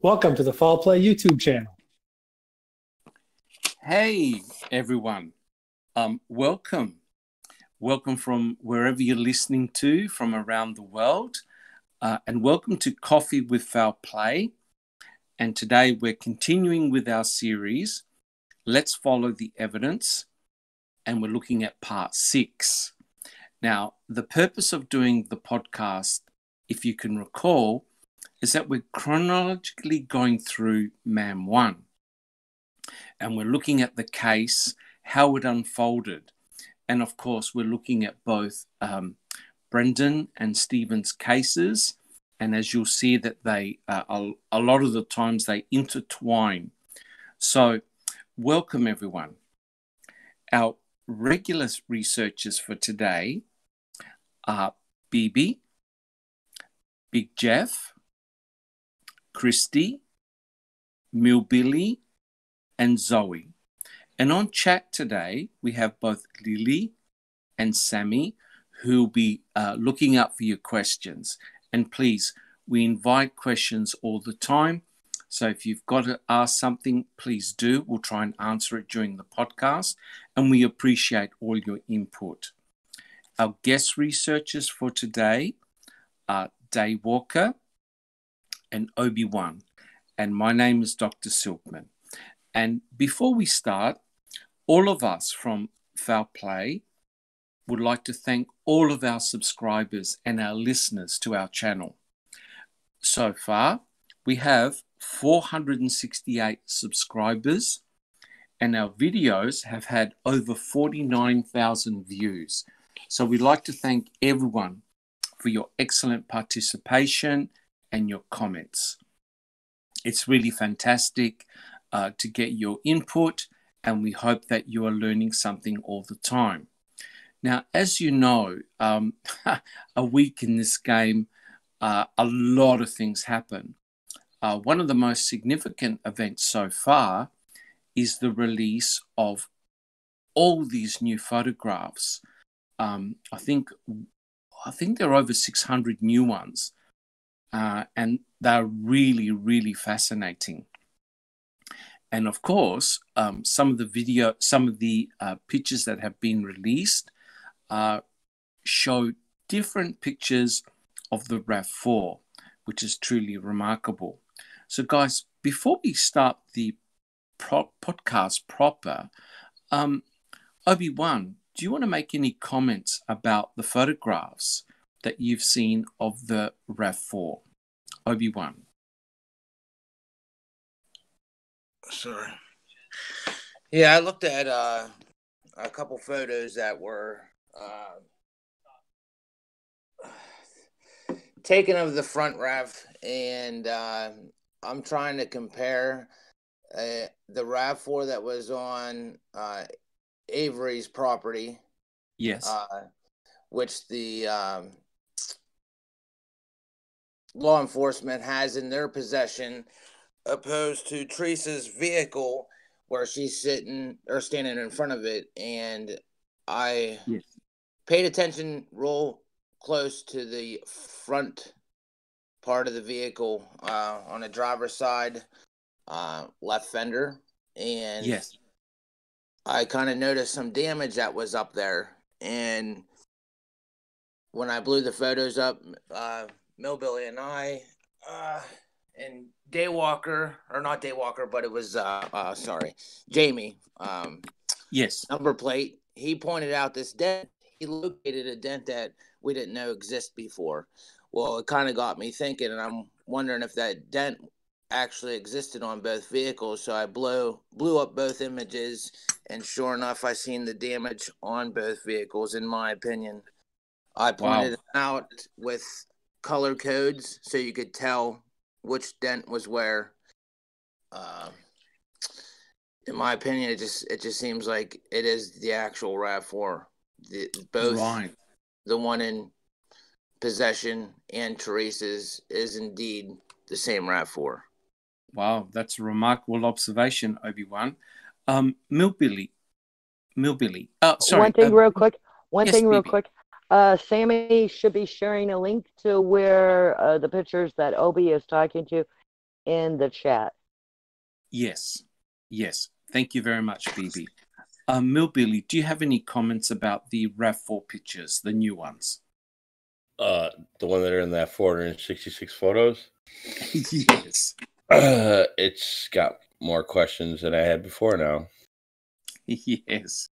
Welcome to the Foul Play YouTube channel. Hey, everyone. Um, welcome. Welcome from wherever you're listening to from around the world. Uh, and welcome to Coffee with Foul Play. And today we're continuing with our series, Let's Follow the Evidence. And we're looking at part six. Now, the purpose of doing the podcast, if you can recall, is that we're chronologically going through MAM 1 and we're looking at the case, how it unfolded. And of course, we're looking at both um, Brendan and Steven's cases. And as you'll see, that they uh, a, a lot of the times they intertwine. So, welcome everyone. Our regular researchers for today are Bibi, Big Jeff, Christy, Millbilly, and Zoe. And on chat today, we have both Lily and Sammy who will be uh, looking out for your questions. And please, we invite questions all the time. So if you've got to ask something, please do. We'll try and answer it during the podcast. And we appreciate all your input. Our guest researchers for today are Day Walker, and Obi Wan. And my name is Dr. Silkman. And before we start, all of us from Foul Play would like to thank all of our subscribers and our listeners to our channel. So far, we have 468 subscribers, and our videos have had over 49,000 views. So we'd like to thank everyone for your excellent participation and your comments. It's really fantastic uh, to get your input, and we hope that you are learning something all the time. Now, as you know, um, a week in this game, uh, a lot of things happen. Uh, one of the most significant events so far is the release of all these new photographs. Um, I think I think there are over 600 new ones uh, and they're really, really fascinating. And of course, um, some of the video, some of the uh, pictures that have been released uh, show different pictures of the RAV4, which is truly remarkable. So, guys, before we start the pro- podcast proper, um, Obi Wan, do you want to make any comments about the photographs that you've seen of the RAV4? Obi Wan. Sorry. Yeah, I looked at uh, a couple photos that were uh, taken of the front RAV, and uh, I'm trying to compare uh, the RAV4 that was on uh, Avery's property. Yes. Uh, which the um, law enforcement has in their possession, opposed to Teresa's vehicle where she's sitting or standing in front of it. And I yes. paid attention real close to the front part of the vehicle uh, on the driver's side, uh, left fender. And yes. I kind of noticed some damage that was up there. And when I blew the photos up, uh, Millbilly and I, uh, and Daywalker, or not Daywalker, but it was, uh, uh, sorry, Jamie. Um, yes. Number plate. He pointed out this dent. He located a dent that we didn't know existed before. Well, it kind of got me thinking, and I'm wondering if that dent actually existed on both vehicles. So I blew blew up both images, and sure enough, I seen the damage on both vehicles. In my opinion, I pointed wow. out with color codes so you could tell which dent was where. Uh, in my opinion, it just it just seems like it is the actual Rav Four. The, both right. the one in possession and Teresa's is indeed the same Rav Four. Wow, that's a remarkable observation, Obi Wan. Um, Millbilly, Millbilly. Oh, sorry. One thing, uh, real quick. One yes, thing, real quick. Uh, Sammy should be sharing a link to where uh, the pictures that Obi is talking to in the chat. Yes, yes. Thank you very much, BB. Um, Millbilly, do you have any comments about the RAV4 pictures, the new ones? Uh, the one that are in that 466 photos. yes. Uh, it's got more questions than I had before now. Yes.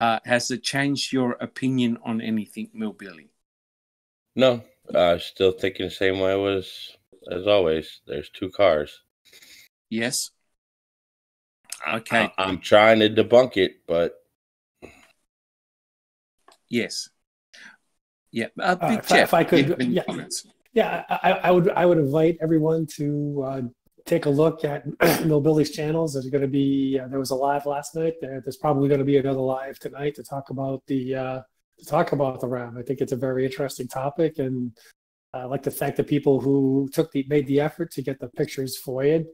Uh, has it changed your opinion on anything, Millbilly? No, uh, still thinking the same way I was as always. There's two cars. Yes. Okay. I- I'm trying to debunk it, but yes. Yeah. Uh, Uh, Big if I- Jeff, if I could- you have any yeah. comments? Yeah, I, I would I would invite everyone to uh, take a look at Millbilly's channels. There's going to be uh, there was a live last night. There, there's probably going to be another live tonight to talk about the uh, to talk about the RAM. I think it's a very interesting topic, and I'd like to thank the people who took the made the effort to get the pictures FOIA'd.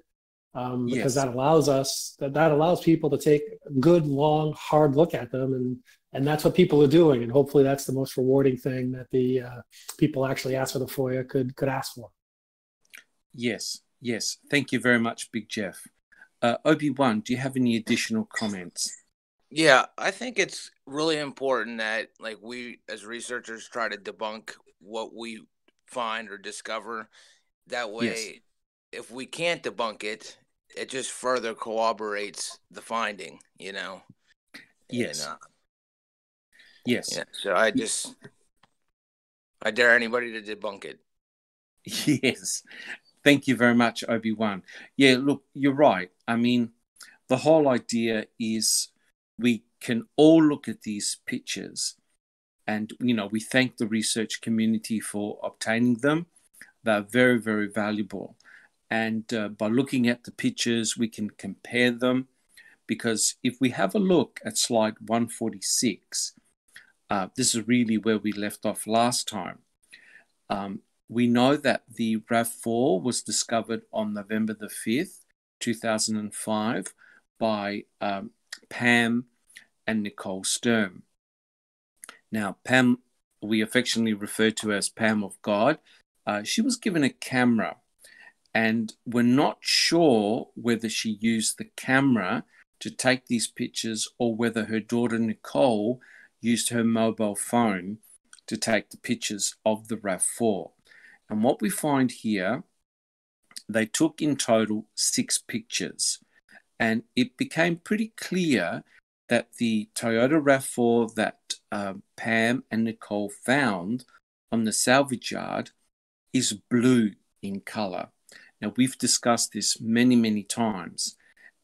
Um, because Yes. that allows us that, that allows people to take a good long hard look at them and and that's what people are doing and hopefully that's the most rewarding thing that the uh, people actually ask for the FOIA could could ask for. Yes. Yes. Thank you very much, Big Jeff. Uh, Obi Wan, do you have any additional comments? Yeah, I think it's really important that like we as researchers try to debunk what we find or discover. That way, if we can't debunk it, it just further corroborates the finding, you know. Yes. And, uh, Yes. yeah. So I just I dare anybody to debunk it. Yes. Thank you very much, Obi Wan. Yeah, look, you're right. I mean, the whole idea is we can all look at these pictures and, you know, we thank the research community for obtaining them. They're very, very valuable. And uh, by looking at the pictures, we can compare them because if we have a look at slide 146, uh, this is really where we left off last time. Um, we know that the RAV4 was discovered on November the 5th, 2005, by um, Pam and Nicole Sturm. Now, Pam, we affectionately refer to as Pam of God, uh, she was given a camera, and we're not sure whether she used the camera to take these pictures or whether her daughter Nicole used her mobile phone to take the pictures of the RAV4. And what we find here, they took in total six pictures. And it became pretty clear that the Toyota RAV4 that uh, Pam and Nicole found on the salvage yard is blue in color. Now, we've discussed this many, many times.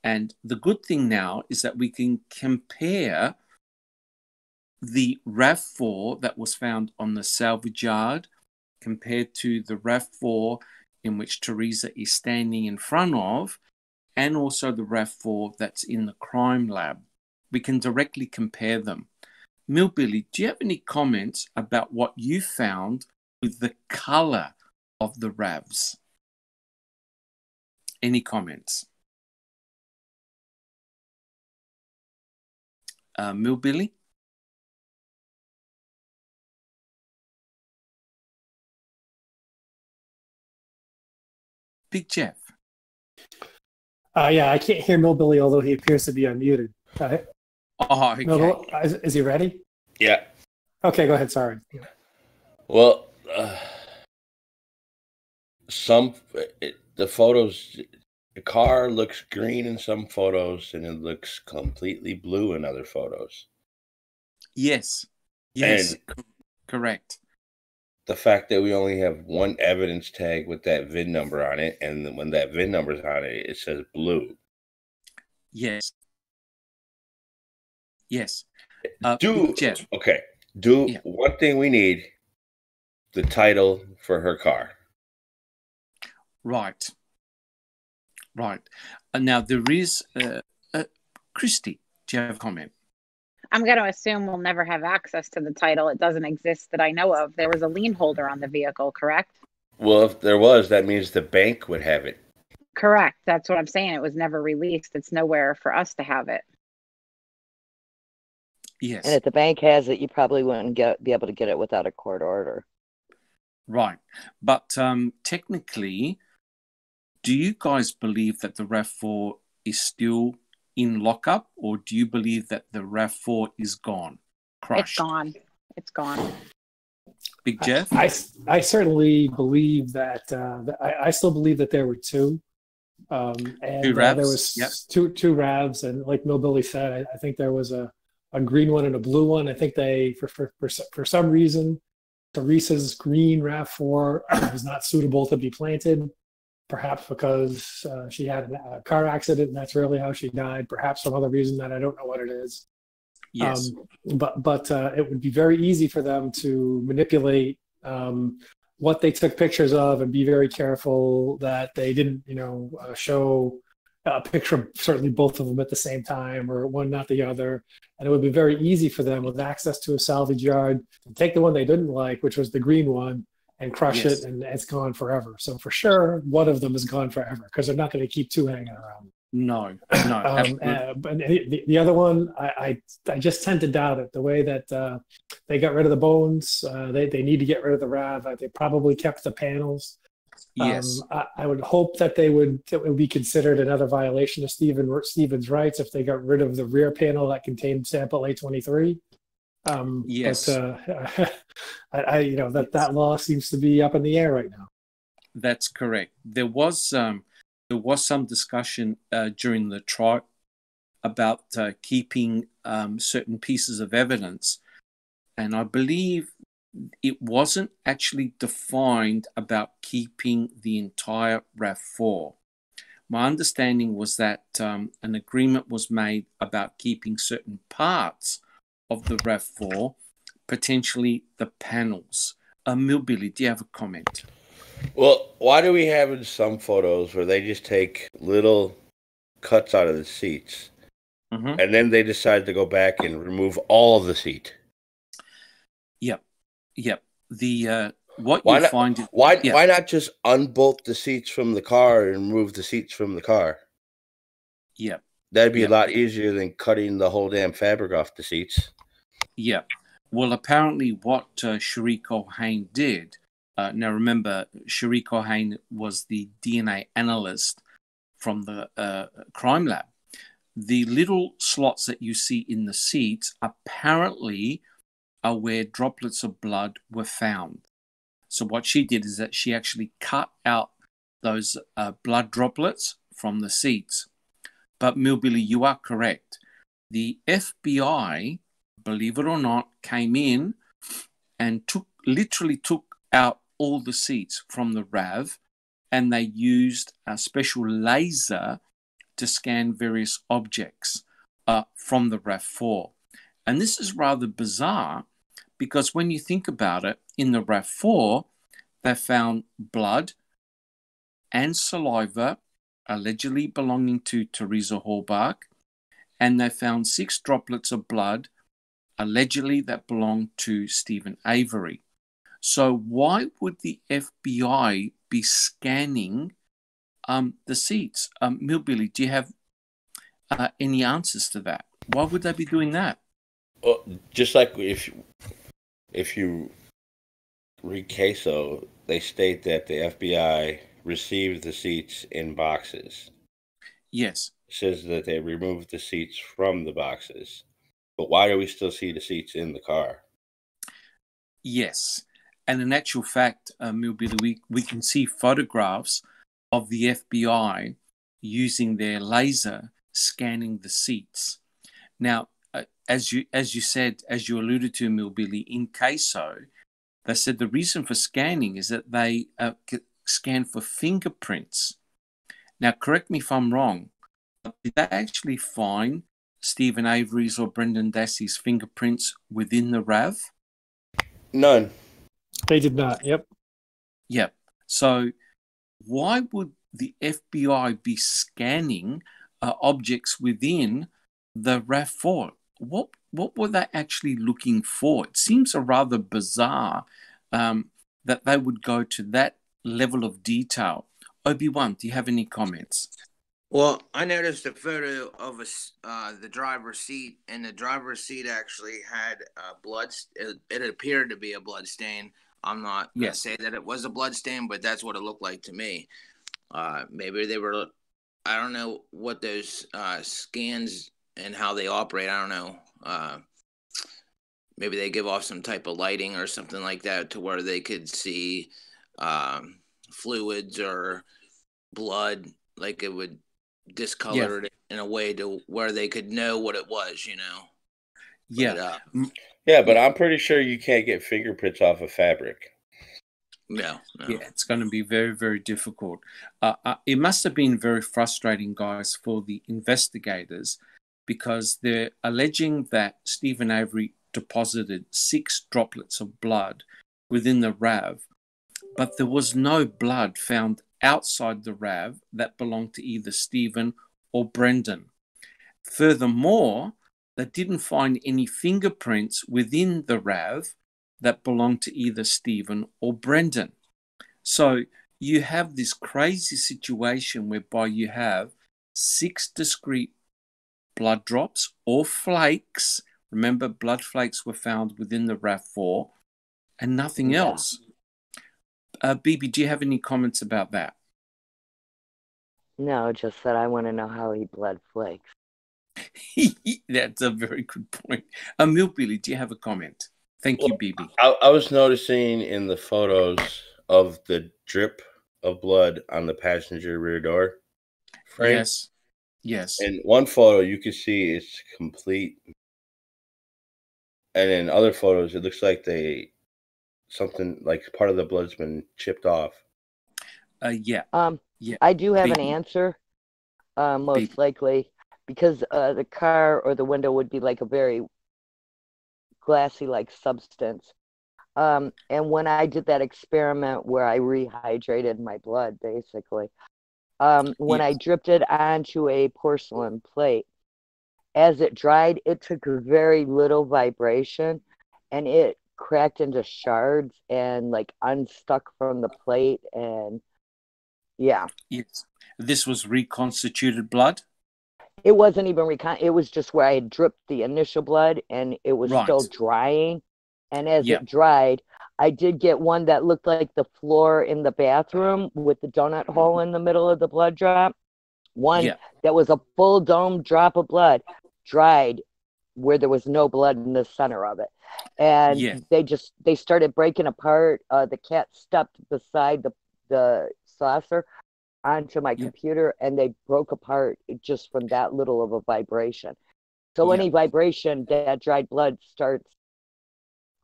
And the good thing now is that we can compare the RAV4 that was found on the salvage yard compared to the RAV4 in which Teresa is standing in front of, and also the RAV4 that's in the crime lab. We can directly compare them. Millbilly, do you have any comments about what you found with the color of the RAVs? Any comments? Uh, Millbilly? Big Jeff. Uh, yeah, I can't hear Millbilly, although he appears to be unmuted. Uh, Oh, okay. Millbilly, is, is he ready? yeah. Okay, go ahead. Sorry. Well, uh, some it, the photos, the car looks green in some photos, and it looks completely blue in other photos. Yes. Yes. And- c- correct. The fact that we only have one evidence tag with that VIN number on it, and when that VIN number's on it, it says blue. Yes. Yes. Uh, Do Jeff. okay. Do Yeah. one thing we need: the title for her car. Right. Right. Uh, now there is uh, uh, Christy. Do you have a comment? I'm going to assume we'll never have access to the title. It doesn't exist that I know of. There was a lien holder on the vehicle, correct? Well, if there was, that means the bank would have it. Correct. That's what I'm saying. It was never released. It's nowhere for us to have it. Yes. And if the bank has it, you probably wouldn't get be able to get it without a court order. Right. But um, technically, do you guys believe that the RAV4 is still in lockup, or do you believe that the RAV4 is gone, crushed? It's gone. It's gone. Big Jeff? I, I certainly believe that, uh, that I, I still believe that there were two. Um, and Two uh, there was Yep. two two Ravs, and like Millbilly said, I, I think there was a, a green one and a blue one. I think they for for for, for some reason, Teresa's green Rav four was not suitable to be planted. Perhaps because uh, she had a car accident, and that's really how she died. Perhaps some other reason that I don't know what it is. yes. Um, but but uh, it would be very easy for them to manipulate um, what they took pictures of and be very careful that they didn't, you know, uh, show a picture of certainly both of them at the same time or one not the other. And it would be very easy for them with access to a salvage yard to take the one they didn't like, which was the green one, and crush Yes. it, and it's gone forever. So for sure, one of them is gone forever because they're not going to keep two hanging around. no, no. Um, uh, but the, the other one, I, I, I just tend to doubt it. The way that uh, they got rid of the bones, uh, they, they need to get rid of the RAV. Uh, They probably kept the panels. yes. Um, I, I would hope that they would it would be considered another violation of Stephen Stevens' rights if they got rid of the rear panel that contained sample A23. Um, Yes. But uh, I, I, you know, that that law seems to be up in the air right now. That's correct. There was um, there was some discussion uh, during the trial about uh, keeping um, certain pieces of evidence, and I believe it wasn't actually defined about keeping the entire RAV4. My understanding was that um, an agreement was made about keeping certain parts of the RAV4, potentially the panels. Uh, Millbilly, do you have a comment? Well, why do we have in some photos where they just take little cuts out of the seats Mm-hmm. and then they decide to go back and remove all of the seat? Yep, yep. The uh, what Why you not- find Why Yeah. why not just unbolt the seats from the car and remove the seats from the car? yep, That'd be Yeah. a lot easier than cutting the whole damn fabric off the seats. Yep. Well, apparently, what uh, Sherry Culhane did. Uh, now, remember, Sherry Culhane was the DNA analyst from the uh, crime lab. The little slots that you see in the seats apparently are where droplets of blood were found. So, what she did is that she actually cut out those uh, blood droplets from the seats. But Millbilly, you are correct. The FBI, believe it or not, came in and took literally took out all the seats from the RAV, and they used a special laser to scan various objects uh, from the RAV4. And this is rather bizarre because when you think about it, in the RAV4, they found blood and saliva allegedly belonging to Teresa Halbach, and they found six droplets of blood allegedly that belonged to Steven Avery. So, why would the FBI be scanning um, the seats? Um, Millbilly, do you have uh, any answers to that? Why would they be doing that? Well, just like if if you read CASO, they state that the FBI received the seats in boxes. Yes. It says that they removed the seats from the boxes. But why do we still see the seats in the car? Yes. And in actual fact, uh, Millbilly, we, we can see photographs of the FBI using their laser scanning the seats. Now, uh, as you as you said, as you alluded to, Millbilly, in CASO, they said the reason for scanning is that they uh, scan for fingerprints. Now, correct me if I'm wrong. but Did they actually find Steven Avery's or Brendan Dassey's fingerprints within the RAV? None. They did not. Yep. Yep. So, why would the FBI be scanning uh, objects within the RAV4? What what were they actually looking for? It seems a rather bizarre um, that they would go to that level of detail. Obi Wan, do you have any comments? Well, I noticed a photo of a uh, the driver's seat, and the driver's seat actually had uh, blood. It, it appeared to be a blood stain. I'm not gonna Yes. say that it was a blood stain, but that's what it looked like to me. Uh, maybe they were. I don't know what those uh, scans and how they operate. I don't know. Uh, maybe they give off some type of lighting or something like that to where they could see um, fluids or blood, like it would discolor it in a way to where they could know what it was. You know. Yeah. But, uh, Yeah, but I'm pretty sure you can't get fingerprints off of fabric. no. No. Yeah, it's going to be very, very difficult. Uh, uh, it must have been very frustrating, guys, for the investigators because they're alleging that Steven Avery deposited six droplets of blood within the RAV, but there was no blood found outside the RAV that belonged to either Steven or Brendan. Furthermore, they didn't find any fingerprints within the RAV that belonged to either Steven or Brendan. So you have this crazy situation whereby you have six discrete blood drops or flakes. Remember, blood flakes were found within the RAV4 and nothing Yeah. else. Uh, BB, do you have any comments about that? No, just that I want to know how he bled flakes. That's a very good point. Uh, Billy, do you have a comment? Thank you, Well, BB. I, I was noticing in the photos of the drip of blood on the passenger rear door frame. Yes. Yes. In one photo, you can see it's complete, and in other photos, it looks like they something like part of the blood's been chipped off. Uh, yeah. Um, Yeah, I do have an answer. Uh, most Baby. likely because uh, the car or the window would be like a very glassy like substance. Um, and when I did that experiment where I rehydrated my blood, basically, um, when I dripped it onto a porcelain plate, as it dried, it took very little vibration and it cracked into shards and like unstuck from the plate. And yeah, Yes. This was reconstituted blood. it wasn't even recon, it was just where I had dripped the initial blood and it was still drying. And as Yeah. it dried, I did get one that looked like the floor in the bathroom with the donut hole in the middle of the blood drop. One Yeah. that was a full dome drop of blood dried where there was no blood in the center of it. And Yeah. they just they started breaking apart. Uh, the cat stepped beside the the saucer onto my Yeah. computer and they broke apart just from that little of a vibration. So Yeah. any vibration that dried blood starts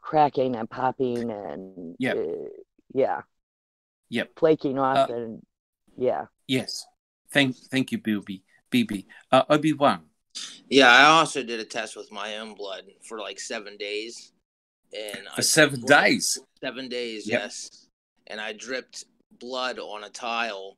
cracking and popping and Yeah. uh, yeah Yep. flaking off Uh, and yeah Yes. Thank thank you, BB. BB. Uh, Obi Wan. Yeah, I also did a test with my own blood for like seven days, and I seven days. Seven days, Yep. yes. And I dripped blood on a tile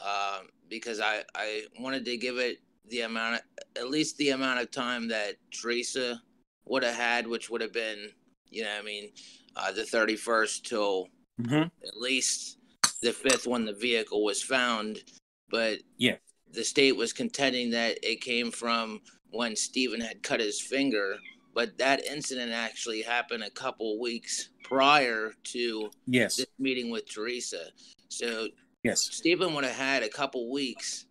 um, because I I wanted to give it the amount of, at least the amount of time that Teresa would have had, which would have been you know I mean uh, the thirty first till hmm at least the fifth when the vehicle was found. But Yeah. The state was contending that it came from when Steven had cut his finger. But that incident actually happened a couple weeks prior to Yes. this meeting with Teresa. So Yes. Steven would have had a couple weeks,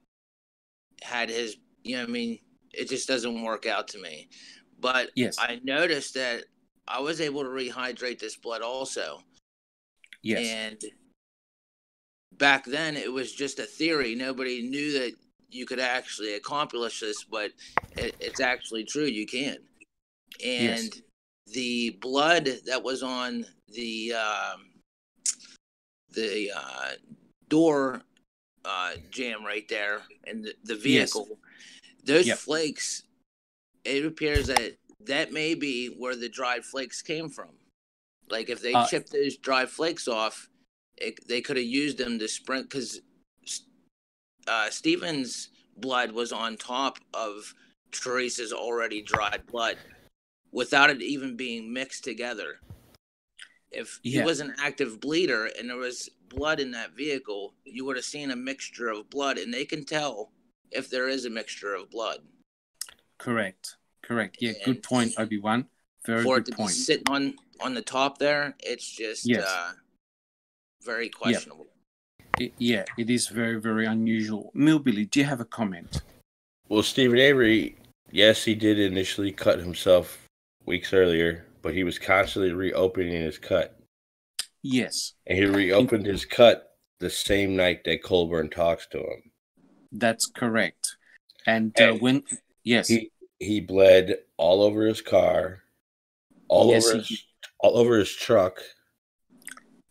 had his, you know, I mean, it just doesn't work out to me. But Yes. I noticed that I was able to rehydrate this blood also. Yes. And back then, it was just a theory. Nobody knew that you could actually accomplish this, but it, it's actually true. You can. And Yes. the blood that was on the um, the uh, door uh, jam right there and the, the Yes. vehicle, those Yep. flakes, it appears that that may be where the dried flakes came from. Like if they Uh, chipped those dry flakes off, it, they could have used them to sprint because uh, Steven's blood was on top of Teresa's already dried blood without it even being mixed together. If Yeah. he was an active bleeder and there was blood in that vehicle, you would have seen a mixture of blood, and they can tell if there is a mixture of blood. Correct. Correct. Yeah. Good point, Obi Wan. Very For it good to be point. sitting on on the top there, it's just Yes. uh, very questionable. It- yeah, it is very, very unusual. Millbilly, do you have a comment? Well, Steven Avery, yes, he did initially cut himself weeks earlier, but he was constantly reopening his cut. Yes, And he reopened his cut the same night that Colborn talks to him. that's correct. And uh, when, yes, He he bled all over his car, all Yes, over his, all over his truck,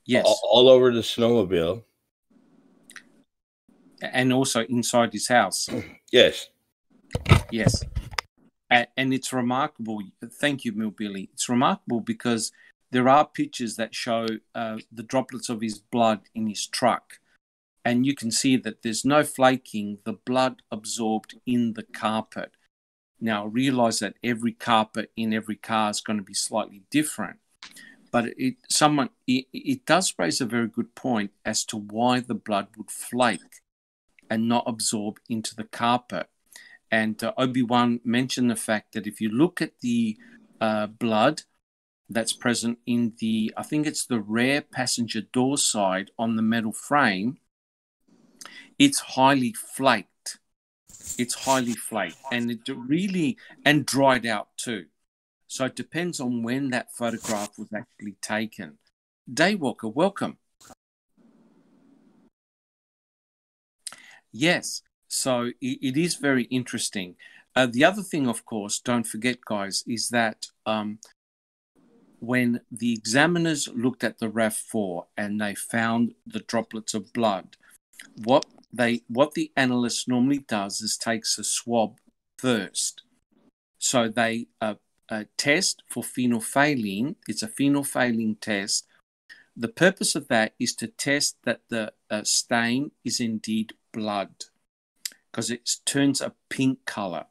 yes, all, all over the snowmobile. And also inside his house. Yes. Yes. And, and it's remarkable. Thank you, Millbilly. It's remarkable because there are pictures that show uh, the droplets of his blood in his truck. And you can see that there's no flaking, the blood absorbed in the carpet. Now, realize that every carpet in every car is going to be slightly different. But it someone it, it does raise a very good point as to why the blood would flake and not absorb into the carpet. And uh, Obi Wan mentioned the fact that if you look at the uh, blood that's present in the, I think it's the rear passenger door side on the metal frame, it's highly flaked. It's highly flaked and it really, and dried out too. So it depends on when that photograph was actually taken. Daywalker, welcome. Yes, so it, it is very interesting. Uh, the other thing, of course, don't forget, guys, is that um, when the examiners looked at the RAV4 and they found the droplets of blood, what they what the analyst normally does is takes a swab first. So they uh, uh, test for phenolphthalein. It's a phenolphthalein test. The purpose of that is to test that the uh, stain is indeed blood because it turns a pink color.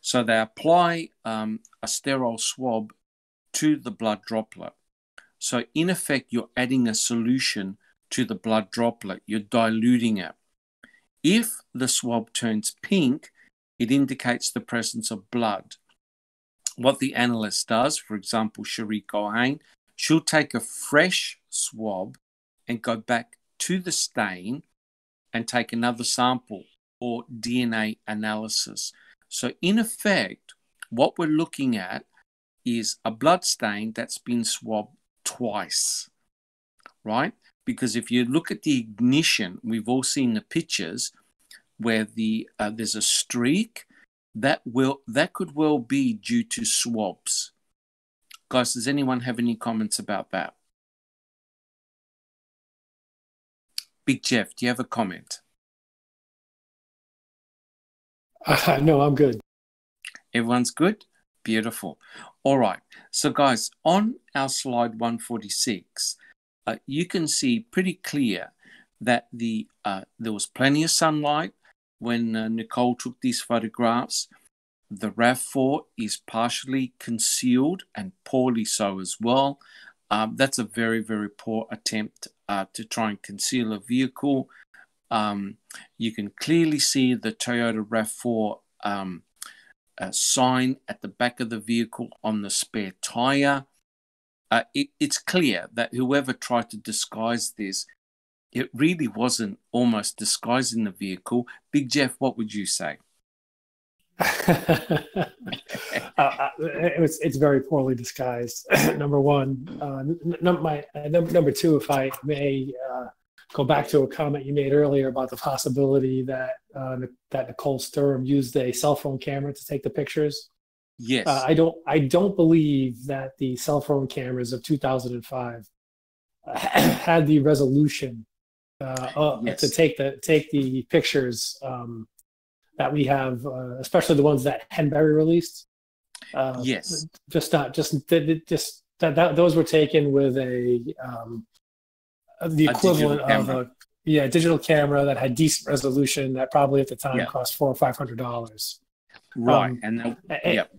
So they apply um, a sterile swab to the blood droplet. So, in effect, you're adding a solution to the blood droplet, you're diluting it. If the swab turns pink, it indicates the presence of blood. What the analyst does, for example, Sherry Culhane, she'll take a fresh swab and go back to the stain and take another sample or DNA analysis. So, in effect, what we're looking at is a blood stain that's been swabbed twice, right? Because if you look at the ignition, we've all seen the pictures where the uh, there's a streak that will that could well be due to swabs. Guys, does anyone have any comments about that? Big Jeff, do you have a comment? Uh, no, I'm good. Everyone's good? Beautiful. All right. So, guys, on our slide 146, uh, you can see pretty clear that the uh, there was plenty of sunlight when uh, Nicole took these photographs. The RAV4 is partially concealed and poorly so as well. Um, that's a very, very poor attempt uh, to try and conceal a vehicle. Um, you can clearly see the Toyota RAV4 um, uh, sign at the back of the vehicle on the spare tire. Uh, it, it's clear that whoever tried to disguise this, it really wasn't almost disguising the vehicle. Big Jeff, what would you say? uh, uh, it's it's very poorly disguised. number one, uh, my uh, number, number two, if I may uh, go back to a comment you made earlier about the possibility that uh, that Nicole Sturm used a cell phone camera to take the pictures. Yes. Uh, I don't I don't believe that the cell phone cameras of 2005 uh, had the resolution Yes. to take the take the pictures um, that we have, uh, especially the ones that Henberry released. Uh, Yes. just not just just that, that those were taken with a um, the A equivalent of a yeah digital camera that had decent resolution that probably at the time Yeah. cost four or five hundred dollars. right. um, and then, And, Yep.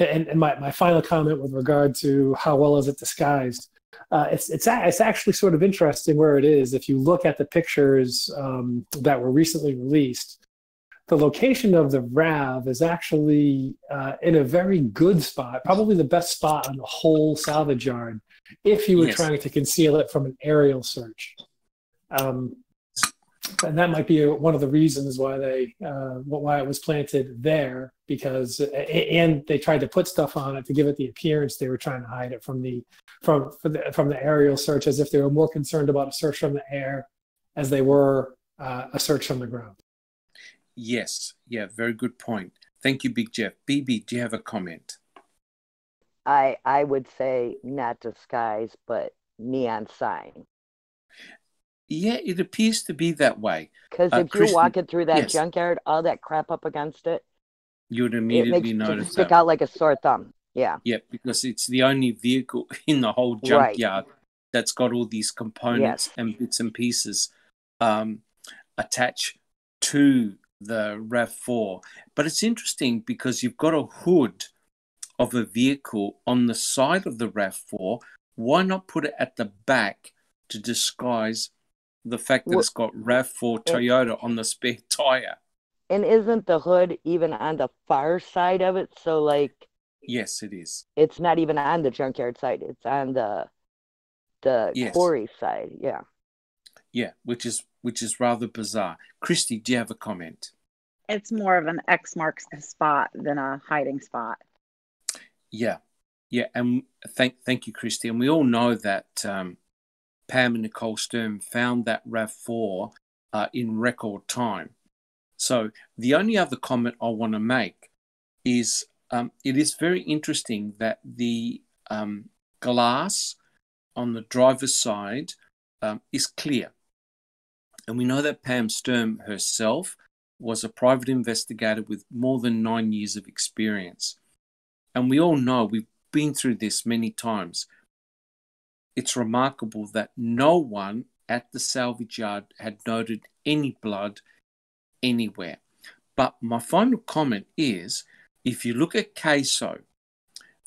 and, and my, my final comment with regard to how well is it disguised, uh, it's it's it's actually sort of interesting where it is. If you look at the pictures um, that were recently released, the location of the RAV is actually uh, in a very good spot, probably the best spot on the whole salvage yard, if you were Yes. trying to conceal it from an aerial search. Um, and that might be one of the reasons why they uh, why it was planted there because and they tried to put stuff on it to give it the appearance they were trying to hide it from the from the, from the aerial search as if they were more concerned about a search from the air as they were uh, a search from the ground. Yes, yeah, very good point. Thank you, Big Jeff. BB, do you have a comment? I I would say not disguise, but neon sign. Yeah, it appears to be that way. Because uh, if you're walking through that yes. junkyard, all that crap up against it, you would immediately notice stick out like a sore thumb. Yeah. Yeah, because it's the only vehicle in the whole junkyard right. that's got all these components yes. and bits and pieces um, attached to the RAV4. But it's interesting because you've got a hood of a vehicle on the side of the RAV4. Why not put it at the back to disguise the fact that well, it's got RAV4 Toyota on the spare tire? And isn't the hood even on the far side of it? So, like, yes, it is. It's not even on the junkyard side. It's on the the yes. quarry side. Yeah. Yeah, which is which is rather bizarre. Christy, do you have a comment? It's more of an X marks the spot than a hiding spot. Yeah, yeah, and thank thank you, Christy. And we all know that um, Pam and Nicole Sturm found that Rav Four uh, in record time. So the only other comment I want to make is um, it is very interesting that the um, glass on the driver's side um, is clear. And we know that Pam Sturm herself was a private investigator with more than nine years of experience. And we all know we've been through this many times. It's remarkable that no one at the salvage yard had noted any blood anywhere. But my final comment is if you look at CASO,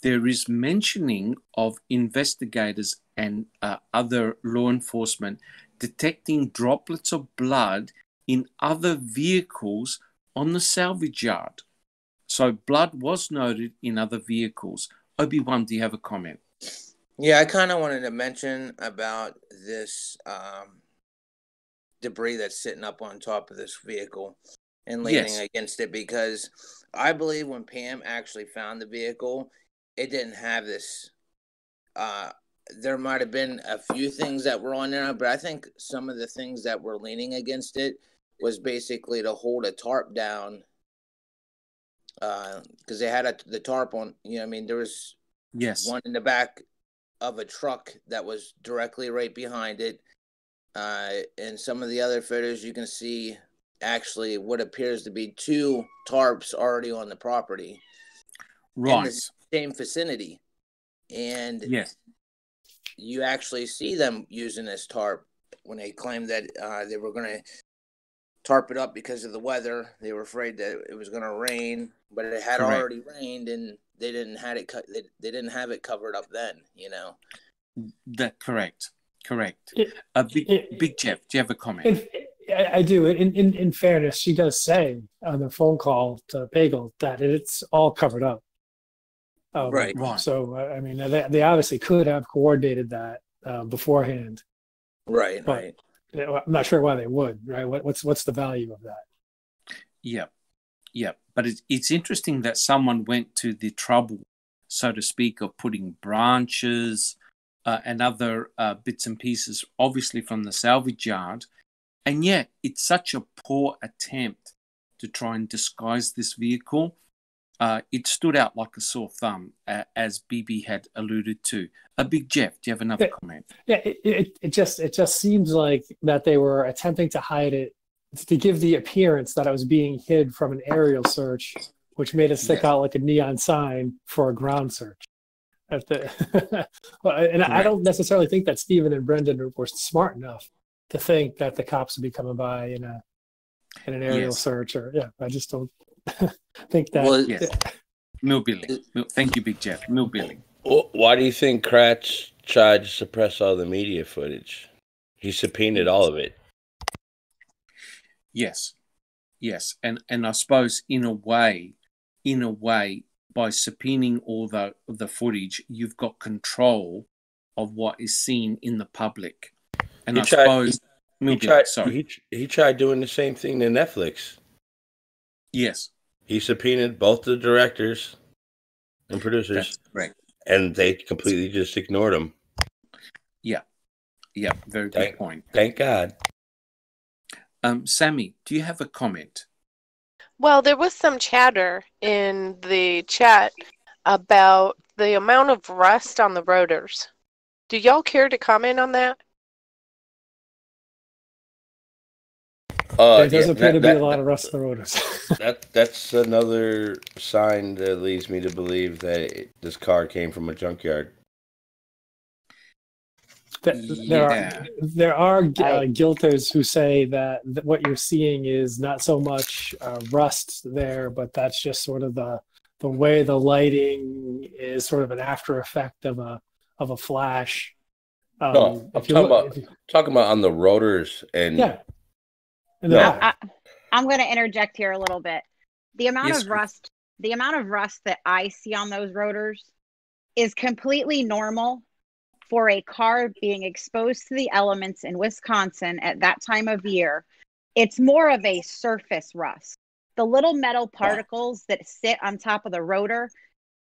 there is mentioning of investigators and uh, other law enforcement detecting droplets of blood in other vehicles on the salvage yard. So blood was noted in other vehicles. Obi Wan, do you have a comment? Yeah, I kind of wanted to mention about this um, debris that's sitting up on top of this vehicle and leaning yes. against it because I believe when Pam actually found the vehicle, it didn't have this uh, there might have been a few things that were on there, but I think some of the things that were leaning against it was basically to hold a tarp down because uh, they had a, the tarp on. You know, I mean, there was yes one in the back of a truck that was directly right behind it. Uh, and some of the other photos, you can see actually what appears to be two tarps already on the property, right? In the same vicinity, and yes, you actually see them using this tarp when they claimed that uh, they were going to tarp it up because of the weather. They were afraid that it was going to rain, but it had Correct. already rained, and they didn't had it cut. They, they didn't have it covered up then. You know. That correct. Correct. It, uh, big, it, big Jeff, do you have a comment? It, I do. In, in in fairness, she does say on the phone call to Pagel that it's all covered up. Um, right. So I mean, they, they obviously could have coordinated that uh, beforehand. Right. But right. I'm not sure why they would. Right. What, what's what's the value of that? Yeah. Yeah. But it's it's interesting that someone went to the trouble, so to speak, of putting branches uh, and other uh, bits and pieces, obviously from the salvage yard, and yet it's such a poor attempt to try and disguise this vehicle uh, it stood out like a sore thumb, uh, as BB had alluded to. A big Jeff, do you have another comment? Yeah, it, it, it just it just seems like that they were attempting to hide it to give the appearance that it was being hid from an aerial search, which made it stick out like a neon sign for a ground search. The, and I don't necessarily think that Steven and Brendan were smart enough to think that the cops would be coming by in a in an aerial yes. search, or yeah, I just don't think that. Well, yes. Millbilly. Thank you, Big Jeff. Millbilly. Why do you think Kratz tried to suppress all the media footage? He subpoenaed all of it. Yes, yes, and and I suppose in a way, in a way, by subpoenaing all the the footage, you've got control of what is seen in the public. And he I tried, suppose He Millbilly, tried. sorry. He, he tried doing the same thing to Netflix. Yes, He subpoenaed both the directors and producers, that's correct. and they completely just ignored him. Yeah, Yeah. very good Thank- point. Thank God. Um, Sammy, do you have a comment? Well, there was some chatter in the chat about the amount of rust on the rotors. Do y'all care to comment on that? Uh, there does yeah, appear to that- be a that- lot of rust in the rotors. That that's another sign that leads me to believe that it, this car came from a junkyard. Th- there Yeah. are there are uh, guilters who say that, that what you're seeing is not so much uh, rust there, but that's just sort of the the way the lighting is sort of an after effect of a of a flash. Um, No, I'm talking look- about- if you- Talking about on the rotors and yeah. And the No. back. I, I'm going to interject here a little bit. The amount Yes, of rust, the amount of rust that I see on those rotors is completely normal for a car being exposed to the elements in Wisconsin at that time of year. It's more of a surface rust. The little metal particles that sit on top of the rotor,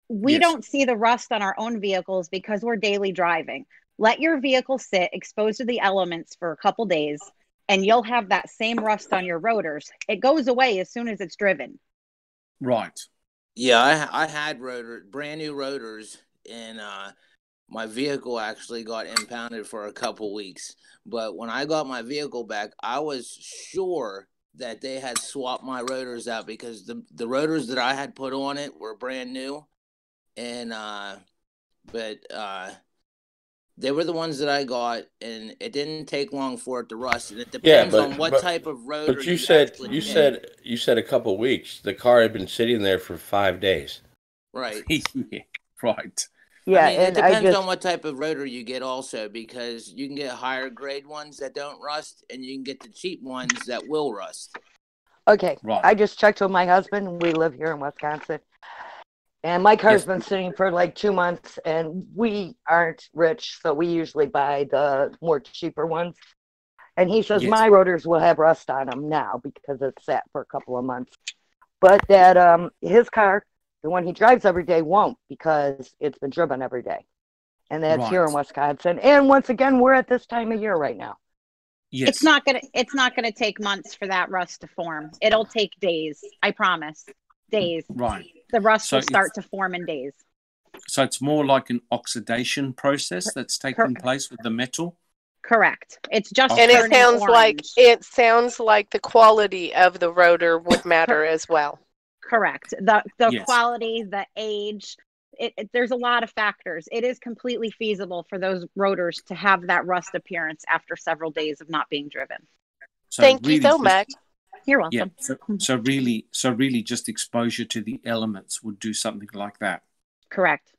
we Yes. don't see the rust on our own vehicles because we're daily driving. Let your vehicle sit exposed to the elements for a couple days and you'll have that same rust on your rotors. It goes away as soon as it's driven. Right. Yeah, I I had rotor brand new rotors and uh my vehicle actually got impounded for a couple weeks. But when I got my vehicle back, I was sure that they had swapped my rotors out because the the rotors that I had put on it were brand new. And uh but uh they were the ones that I got, and it didn't take long for it to rust. And it Yeah, depends but- on what but- type of rotor. But you said you get. said you said a couple weeks. The car had been sitting there for five days. right. yeah. Right. Yeah, I mean, and it I depends just on what type of rotor you get, also, because you can get higher grade ones that don't rust, and you can get the cheap ones that will rust. okay. Right. I just checked with my husband. We live here in Wisconsin. And my car's Yes. been sitting for like two months, and we aren't rich, so we usually buy the more cheaper ones. And he says Yes. my rotors will have rust on them now because it's sat for a couple of months. But that um his car, the one he drives every day, won't because it's been driven every day. And that's here in Wisconsin. And once again, we're at this time of year right now. Yes. It's not gonna it's not gonna take months for that rust to form. It'll take days. I promise. Days. Right. The rust So will start to form in days. So it's more like an oxidation process that's taking place with the metal. Correct. It's just And it turning sounds like it sounds like the quality of the rotor would matter as well. correct. The the Yes. quality, the age. It, it- there's a lot of factors. It is completely feasible for those rotors to have that rust appearance after several days of not being driven. So Thank you so much. You're Yeah. welcome. So, so really, so really, just exposure to the elements would do something like that. Correct.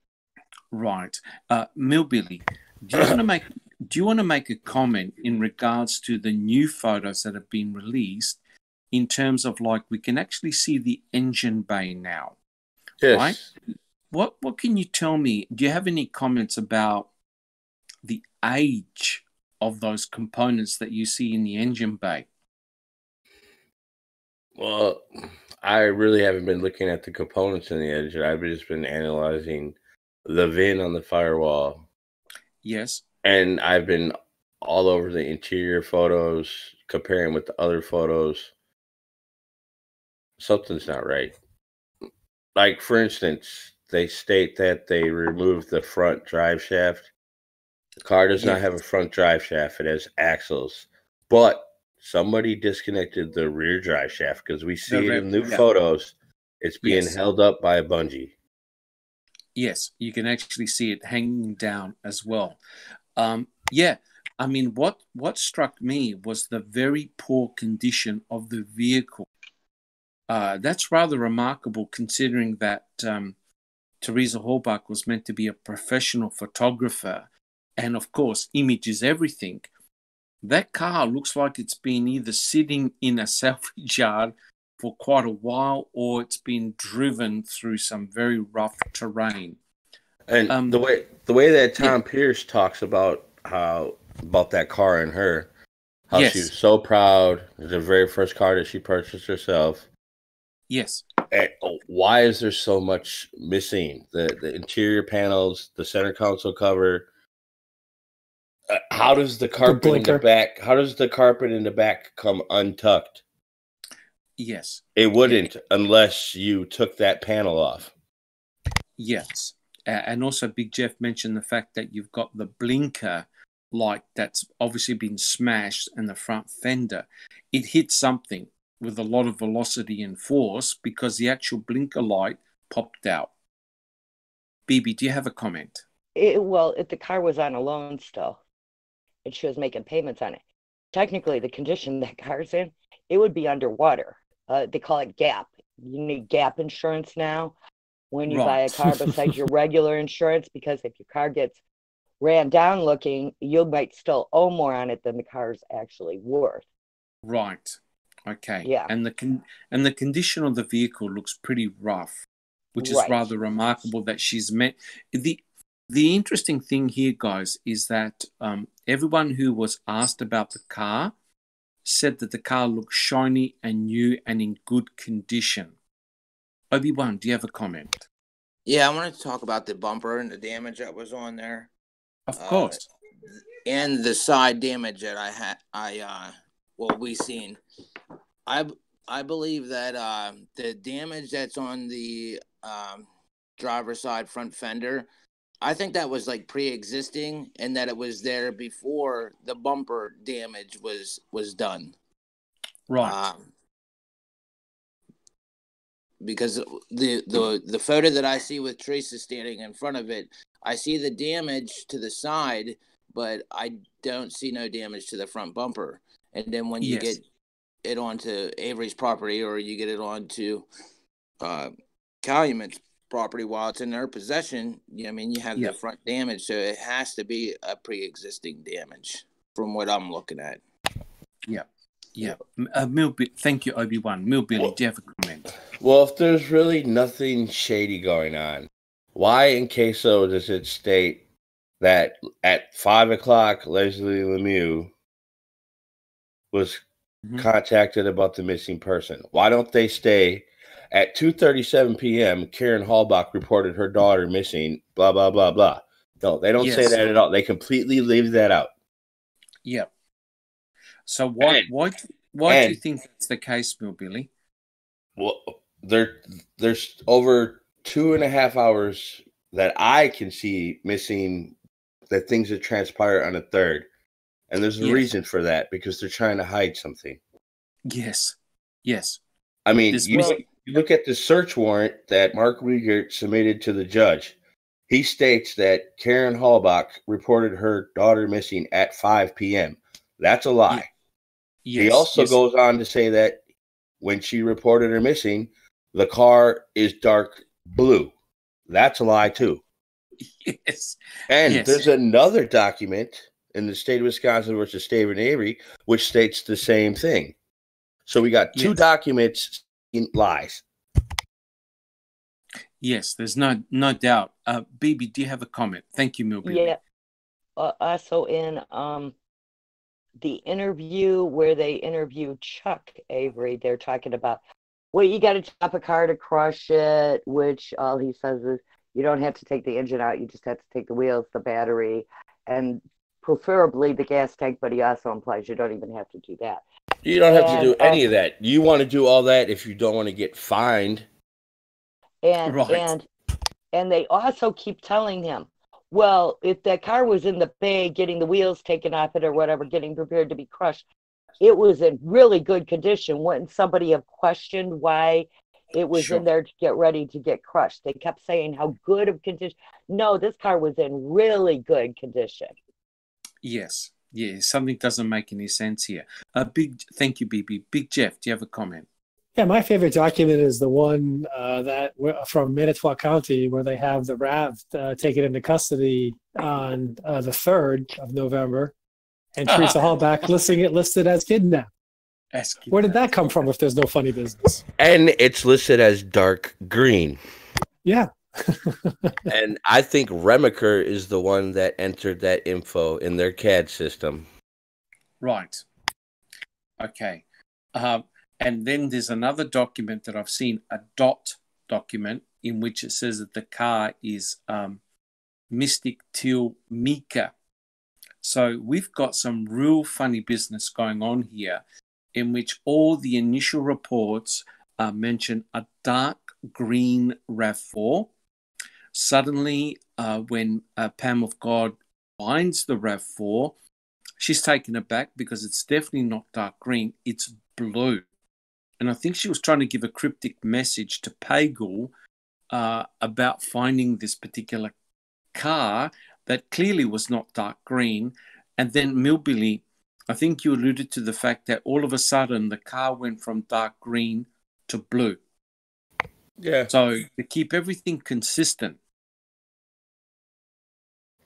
Right. Uh, Millbilly, do you want to make do you want to make a comment in regards to the new photos that have been released in terms of like we can actually see the engine bay now? Yes. Right. What what can you tell me? Do you have any comments about the age of those components that you see in the engine bay? Well, I really haven't been looking at the components in the engine. I've just been analyzing the VIN on the firewall, Yes. and I've been all over the interior photos, comparing with the other photos. Something's not right. Like, for instance, they state that they removed the front drive shaft. The car does not have a front drive shaft, it has axles. But somebody disconnected the rear drive shaft because we see it in new yeah. photos. It's being Yes. held up by a bungee. Yes, you can actually see it hanging down as well. Um, yeah, I mean, what what struck me was the very poor condition of the vehicle. Uh, that's rather remarkable, considering that um, Teresa Halbach was meant to be a professional photographer, and of course, image is everything. That car looks like it's been either sitting in a salvage yard for quite a while or it's been driven through some very rough terrain. And Um, the way the way that yeah. Tom Pearce talks about how about that car and her, How Yes. she was so proud. It was the very first car that she purchased herself. Yes. And oh, why is there so much missing? The the interior panels, the center console cover. Uh, how does the carpet in the back? How does the carpet in the back come untucked? Yes. It wouldn't unless you took that panel off. Yes. A- and also, Big Jeff mentioned the fact that you've got the blinker light that's obviously been smashed and the front fender. It hit something with a lot of velocity and force because the actual blinker light popped out. BB, do you have a comment? It, well, if the car was on a loan still, and she was making payments on it, technically the condition that car's in, it would be underwater. Uh, they call it gap. You need gap insurance now when you buy a car besides your regular insurance because if your car gets ran down looking, you might still owe more on it than the car's actually worth. Right. Okay. Yeah. And the con- and the condition of the vehicle looks pretty rough, which is Right. rather remarkable that she's met the the interesting thing here, guys, is that um, everyone who was asked about the car said that the car looked shiny and new and in good condition. Obi Wan, do you have a comment? Yeah, I wanted to talk about the bumper and the damage that was on there, Of Uh, course. and the side damage that I had. I uh, well, we seen. I I believe that uh, the damage that's on the um, driver's side front fender, I think that was like pre-existing, and that it was there before the bumper damage was was done. Right. Um, because the the the photo that I see with Teresa standing in front of it, I see the damage to the side, but I don't see no damage to the front bumper. And then when you Yes. get it onto Avery's property or you get it onto uh, Calumet's property while it's in their possession, you- I mean, you have Yeah. the front damage, so it has to be a pre-existing damage from what I'm looking at. yeah. yeah. Uh, Mill, thank you, Obi Wan. Millbilly, do you have a comment? Well, if there's really nothing shady going on, why in CASO does it state that at five o'clock Leslie Lemieux was Mhm. contacted about the missing person? Why don't they stay at two thirty-seven p.m. Karen Halbach reported her daughter missing. Blah blah blah blah. No, they don't say that at all. They completely leave that out. Yeah. So why And- why why do you think that's the case, Millbilly? Well, there, there's over two and a half hours that I can see missing that things that transpire on a third. And there's a Yes. reason for that because they're trying to hide something. Yes. Yes. I mean, you, you look at the search warrant that Mark Wiegert submitted to the judge. He states that Karen Halbach reported her daughter missing at 5 p.m. That's a lie. Yes. he also yes. goes on to say that when she reported her missing, the car is dark blue. That's a lie too. Yes. And Yes. there's another document in the state of Wisconsin versus Steven Avery, which states the same thing. So we got two documents lies. Yes. There's no no doubt. Uh, BB, do you have a comment? Thank you, Milby. Yeah. Uh, also in um the interview where they interview Chuck Avery, they're talking about well, you got to chop a car to crush it, which all he says is you don't have to take the engine out, you just have to take the wheels, the battery, and preferably the gas tank. But he also implies you don't even have to do that. You don't have to do any uh, of that. You want to do all that if you don't want to get fined. And Right. and and they also keep telling him, well, if that car was in the bay getting the wheels taken off it or whatever, getting prepared to be crushed, it was in really good condition. Wouldn't somebody have questioned why it was Sure. in there to get ready to get crushed? They kept saying how good of condition. No, this car was in really good condition. Yes. Yeah. Something doesn't make any sense here. A big. Thank you, BB. Big Jeff, do you have a comment? Yeah, my favorite document is the one uh, that from Manitowoc County where they have the RAV uh, taken into custody on uh, the third of November, and Teresa Halbach listing it listed as kidnapped. Ask you Where did that come from? If there's no funny business, And it's listed as dark green. yeah, and I think Remiker is the one that entered that info in their CAD system. Right. Okay. Um, and then there's another document that I've seen, a dot document, in which it says that the car is um, Mystic Teal Mica. So we've got some real funny business going on here, in which all the initial reports uh, mention a dark green RAV4. Suddenly, uh, when uh, Pam of God finds the RAV4, she's taken aback because it's definitely not dark green, it's blue. And I think she was trying to give a cryptic message to Pagel uh, about finding this particular car that clearly was not dark green. And then Millbilly, I think you alluded to the fact that all of a sudden the car went from dark green to blue. Yeah. So to keep everything consistent.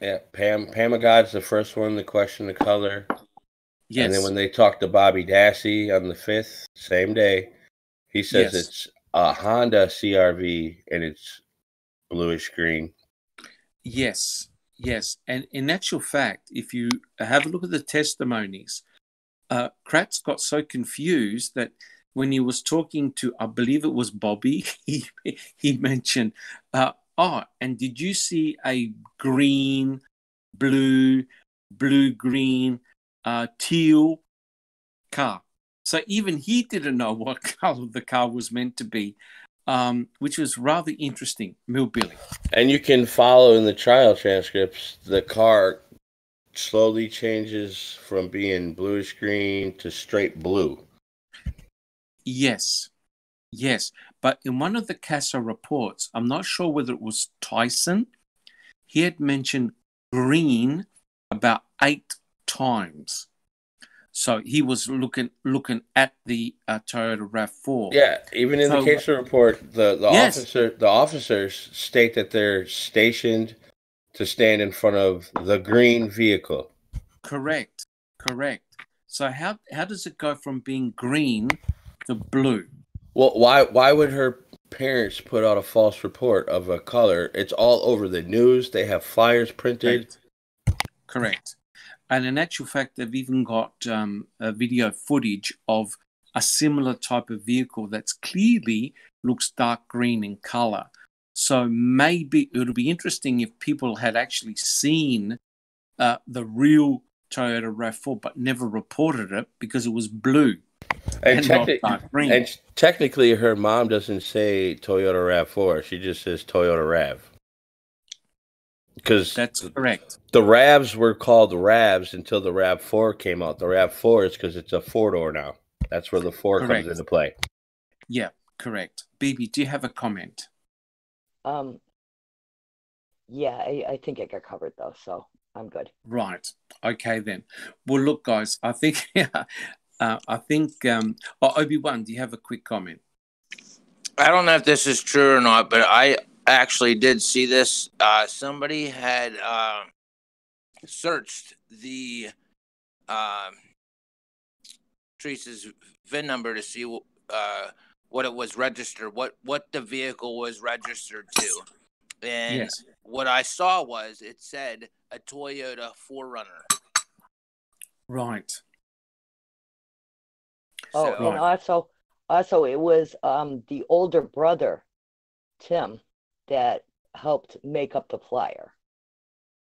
Yeah. Pam Pam God's the first one to question the color. Yes. And then when they talked to Bobby Dassey on the fifth, same day, he says Yes. it's a Honda CRV and it's bluish green. Yes, yes. And in actual fact, if you have a look at the testimonies, uh, Kratz got so confused that when he was talking to, I believe it was Bobby, he, he mentioned, uh, oh, and did you see a green, blue, blue, green, uh, teal car? So even he didn't know what color the car was meant to be, um, which was rather interesting. Millbilly. And you can follow in the trial transcripts the car slowly changes from being bluish green to straight blue. Yes, yes. But in one of the CASO reports, I'm not sure whether it was Tyson, he had mentioned green about eight times. So he was looking looking at the uh, Toyota Rav4. Yeah, even in the So- case report, the, the Yes. officer the officers state that they're stationed to stand in front of the green vehicle. Correct, correct. So how how does it go from being green to blue? Well, why why would her parents put out a false report of a color? It's all over the news. They have flyers printed. Correct. Correct. And in actual fact, they've even got um, a video footage of a similar type of vehicle that's clearly looks dark green in color. So maybe it would be interesting if people had actually seen uh, the real Toyota RAV4 but never reported it because it was blue And, and, techni- and technically, her mom doesn't say Toyota Rav Four. She just says Toyota Rav. Because That's correct. the Ravs were called Ravs until the Rav Four came out. The Rav Four is because it's a four door now. That's where the four Correct. comes into play. Yeah, correct. BB, do you have a comment? Um, yeah, I, I think it got covered though, so I'm good. Right. Okay then. Well, look, guys. I think. uh, I think. Um, oh, Obi Wan, do you have a quick comment? I don't know if this is true or not, but I actually did see this. Uh, somebody had uh, searched the uh, Teresa's VIN number to see uh, what it was registered, what what the vehicle was registered to, and Yes. what I saw was it said a Toyota 4Runner. Right. Oh, So- and also, also it was um the older brother, Tim, that helped make up the flyer.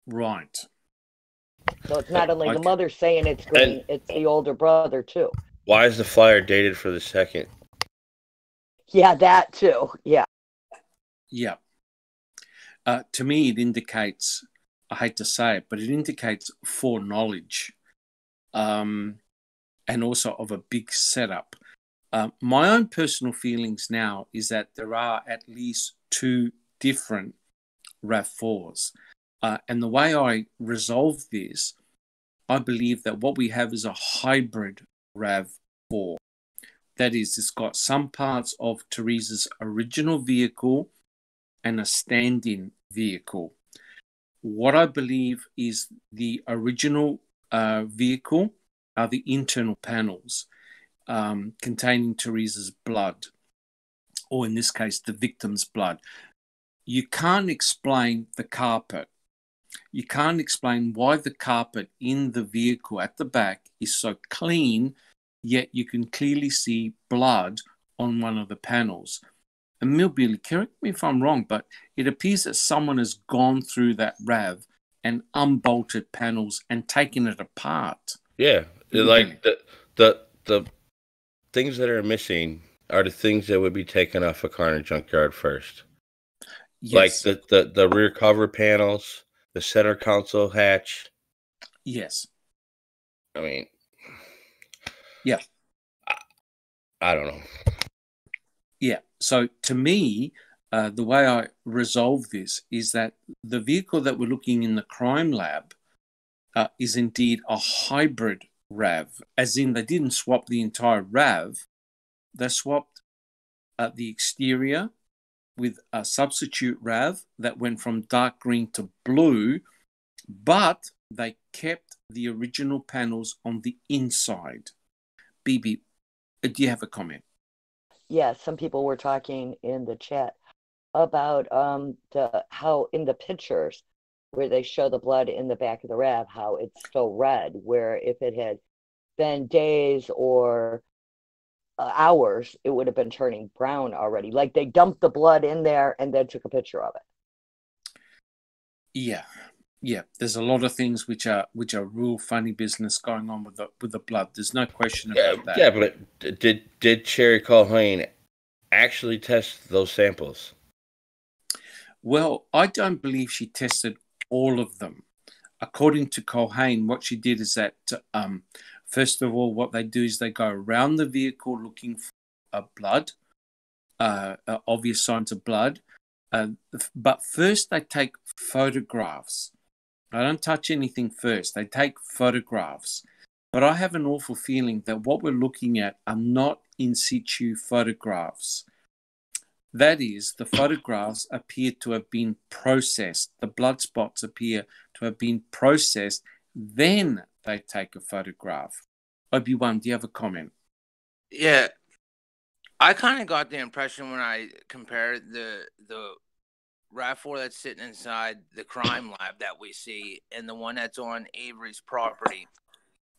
Right. So it's not only the Okay. mother saying it's green, it's the older brother too. Why is the flyer dated for the second? Yeah, that too. Yeah. Yeah. Uh, to me, it indicates. I hate to say it, but it indicates foreknowledge, um, and also of a big setup. Uh, my own personal feelings now is that there are at least two different RAV4s. Uh, and the way I resolve this, I believe that what we have is a hybrid RAV4. That is, it's got some parts of Teresa's original vehicle and a stand in vehicle. What I believe is the original uh, vehicle are the internal panels um, containing Teresa's blood, or in this case, the victim's blood. You can't explain the carpet. You can't explain why the carpet in the vehicle at the back is so clean yet you can clearly see blood on one of the panels. And Millbilly, correct me if I'm wrong, but it appears that someone has gone through that RAV and unbolted panels and taken it apart. Yeah, like the the the things that are missing are the things that would be taken off a car in a junkyard first. Yes. Like the, the the rear cover panels, the center console hatch. yes. I mean, Yeah. I, I don't know. Yeah. So to me, uh, the way I resolve this is that the vehicle that we're looking in the crime lab uh, is indeed a hybrid RAV, as in they didn't swap the entire RAV, they swapped uh, the exterior with a substitute RAV that went from dark green to blue, but they kept the original panels on the inside. BB, uh, do you have a comment? yeah, some people were talking in the chat about um the how in the pictures where they show the blood in the back of the RAV, how it's still red, where if it had been days or uh, hours, it would have been turning brown already. Like they dumped the blood in there and then took a picture of it. Yeah, yeah. There's a lot of things which are which are real funny business going on with the with the blood. There's no question Yeah, about that. yeah, but d- did did Sherry Culhane actually test those samples? Well, I don't believe she tested all of them. According to Culhane, what she did is that, um, first of all, what they do is they go around the vehicle looking for blood, uh, obvious signs of blood. Uh, but first, they take photographs. I don't touch anything first. They take photographs. But I have an awful feeling that what we're looking at are not in situ photographs. That is, the photographs appear to have been processed. The blood spots appear to have been processed. Then they take a photograph. Obi Wan, do you have a comment? Yeah, I kind of got the impression when I compared the the RAV4 that's sitting inside the crime lab that we see and the one that's on Avery's property.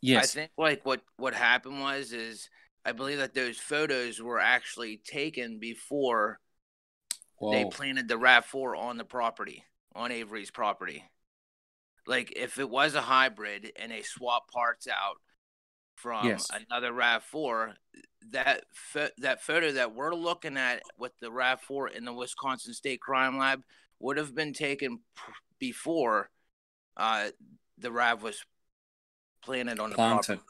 Yes. I think like what what happened was is I believe that those photos were actually taken before they planted the RAV4 on the property, on Avery's property. Like if it was a hybrid and they swap parts out from Yes. another RAV4, that pho- that photo that we're looking at with the RAV4 in the Wisconsin State Crime Lab would have been taken pr- before uh, the RAV was planted on the planted. property.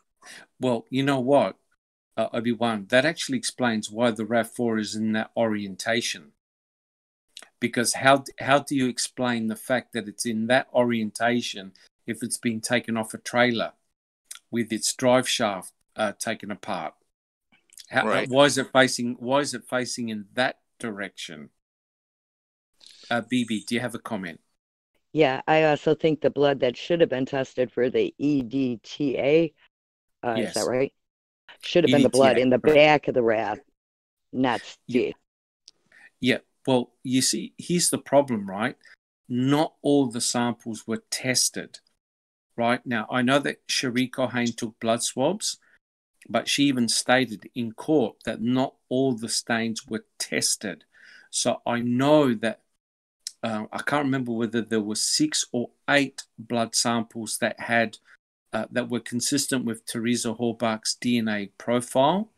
Well, you know what, uh, Obi Wan, that actually explains why the RAV4 is in that orientation. Because how how do you explain the fact that it's in that orientation if it's been taken off a trailer with its drive shaft uh, taken apart? How, Right. Why is it facing? Why is it facing in that direction? Uh, BB, do you have a comment? Yeah, I also think the blood that should have been tested for the EDTA, uh, is that right? Should have been the blood in the correct. back of the RAV, not Yeah. Steve. Yeah, well, you see, here's the problem, right? Not all the samples were tested, right? Now, I know that Sherry Culhane took blood swabs, but she even stated in court that not all the stains were tested. So I know that uh, I can't remember whether there were six or eight blood samples that had uh, that were consistent with Teresa Halbach's DNA profile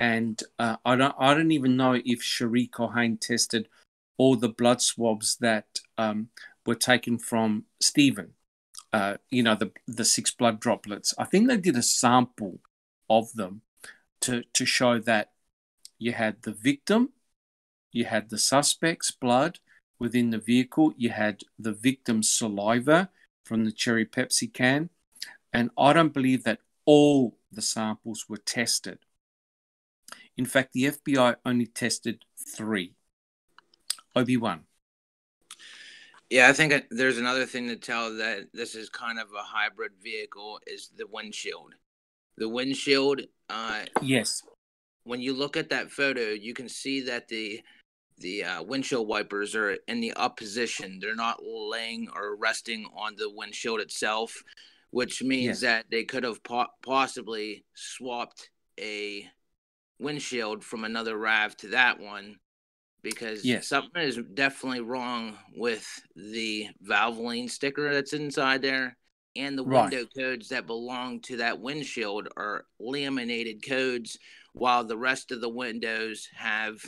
and uh, I don't I don't even know if Sherry Culhane tested all the blood swabs that um, were taken from Steven. Uh, you know the the six blood droplets. I think they did a sample of them to to show that you had the victim, you had the suspect's blood within the vehicle, you had the victim's saliva from the cherry Pepsi can, and I don't believe that all the samples were tested. In fact, the FBI only tested three. Obi Wan. Yeah, I think there's another thing to tell that this is kind of a hybrid vehicle is the windshield. The windshield, uh, Yes. when you look at that photo, you can see that the the uh, windshield wipers are in the up position. They're not laying or resting on the windshield itself, which means that they could have po- possibly swapped a windshield from another RAV to that one because Yes. something is definitely wrong with the Valvoline sticker that's inside there. And the Right. window codes that belong to that windshield are laminated codes, while the rest of the windows have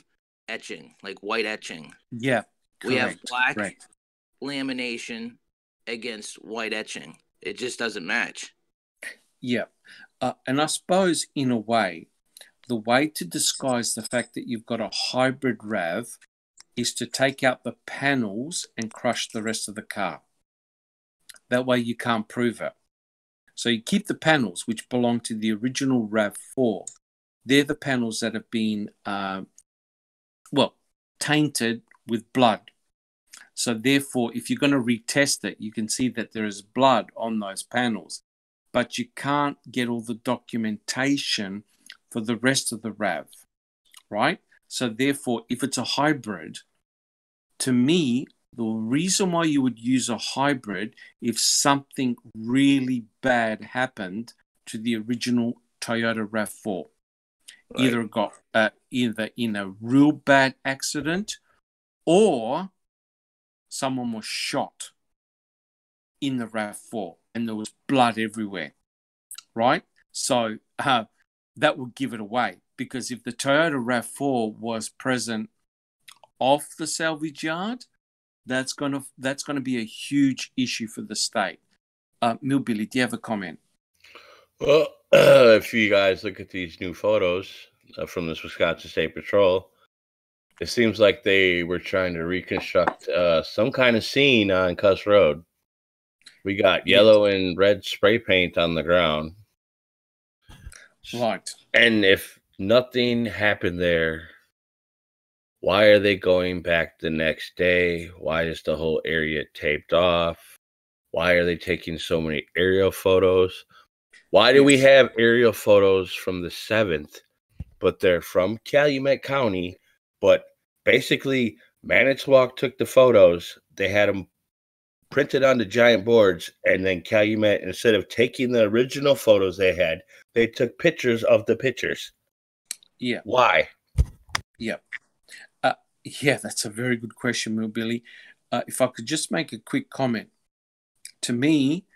etching, like white etching. Yeah. We have black correct. lamination against white etching. It just doesn't match. Yeah. Uh, and I suppose, in a way, the way to disguise the fact that you've got a hybrid RAV is to take out the panels and crush the rest of the car. That way, you can't prove it. So you keep the panels, which belong to the original RAV4. They're the panels that have been, uh, well, tainted with blood. So therefore, if you're going to retest it, you can see that there is blood on those panels but you can't get all the documentation for the rest of the RAV, right? So, therefore, if it's a hybrid, to me, the reason why you would use a hybrid if something really bad happened to the original Toyota RAV4, either got uh, either in a real bad accident or someone was shot in the RAV4 and there was blood everywhere, right? So uh, that would give it away because if the Toyota RAV4 was present off the salvage yard, that's gonna that's gonna be a huge issue for the state. Uh, Millbilly, do you have a comment? Well, if you guys look at these new photos uh, from this Wisconsin State Patrol, it seems like they were trying to reconstruct uh, some kind of scene on Kuss Road. We got yellow and red spray paint on the ground. Right. And if nothing happened there, why are they going back the next day? Why is the whole area taped off? Why are they taking so many aerial photos? Why do we have aerial photos from the 7th, but they're from Calumet County? But basically, Manitowoc took the photos, they had them printed on the giant boards, and then Calumet, instead of taking the original photos they had, they took pictures of the pictures. Yeah. Why? Yeah, Yeah, that's a very good question, Millbilly. Uh, if I could just make a quick comment. To me,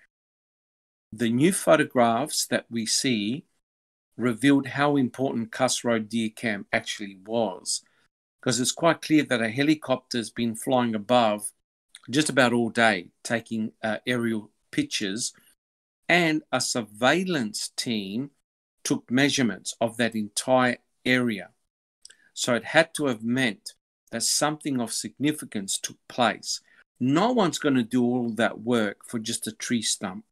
the new photographs that we see revealed how important Kuss Road Deer Camp actually was. Because it's quite clear that a helicopter's been flying above just about all day, taking uh, aerial pictures, and a surveillance team took measurements of that entire area. So it had to have meant that something of significance took place. No one's going to do all that work for just a tree stump,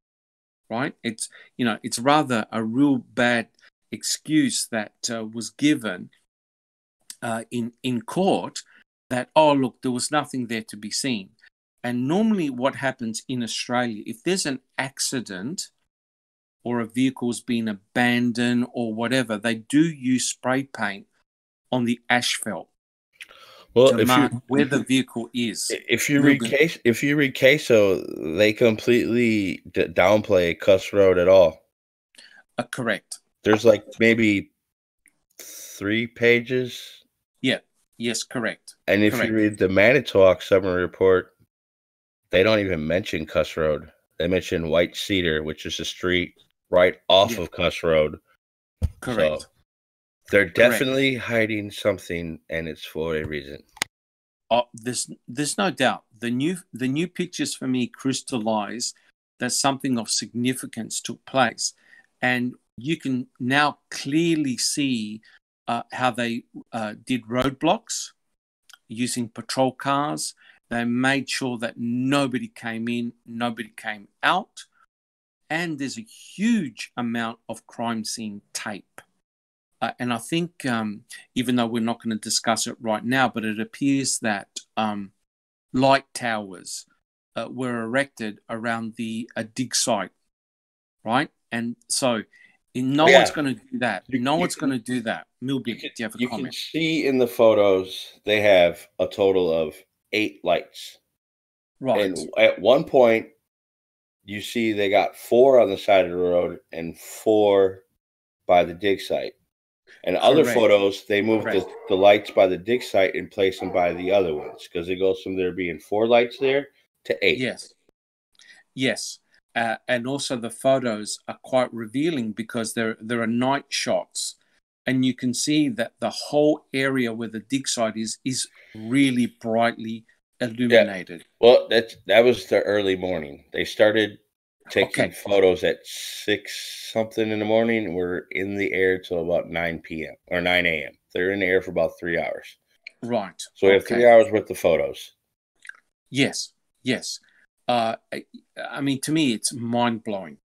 right? It's you know it's rather a real bad excuse that uh, was given uh, in in court that oh look there was nothing there to be seen. And normally, what happens in Australia, if there's an accident or a vehicle's been abandoned or whatever, they do use spray paint on the asphalt Well, to if mark you where the vehicle is. if you read case if you read CASO, they completely d- downplay Kuss Road at all. Uh, correct. There's like maybe three pages, Yeah. Yes, correct. and if Correct. you read the Manitowoc summary report, they don't even mention Kuss Road. They mention White Cedar, which is a street right off Yeah. of Kuss Road. Correct. So they're definitely hiding something, and it's for a reason. Oh, there's there's no doubt. The new the new pictures for me crystallize that something of significance took place, and you can now clearly see uh, how they uh, did roadblocks using patrol cars. They made sure that nobody came in, nobody came out, and there's a huge amount of crime scene tape. Uh, and I think, um, even though we're not going to discuss it right now, but it appears that um, light towers uh, were erected around the uh, dig site, right? And so, no Yeah. one's going to do that. You- no you one's going to do that. Milby, You do you have a you can see in the photos they have a total of eight lights. Right. And at one point, you see they got four on the side of the road and four by the dig site. And other Correct. photos, they move the, the lights by the dig site and place them by the other ones because it goes from there being four lights there to eight. Yes. Yes. Uh, and also the photos are quite revealing because there there are night shots and you can see that the whole area where the dig site is is really brightly illuminated. Yeah. Well, that's that was the early morning. They started taking Okay. photos at six something in the morning. We're in the air till about nine p.m. or nine a.m. They're in the air for about three hours. Right. So we have Okay. three hours worth of photos. Yes, yes. Uh, I, I mean, to me, it's mind blowing.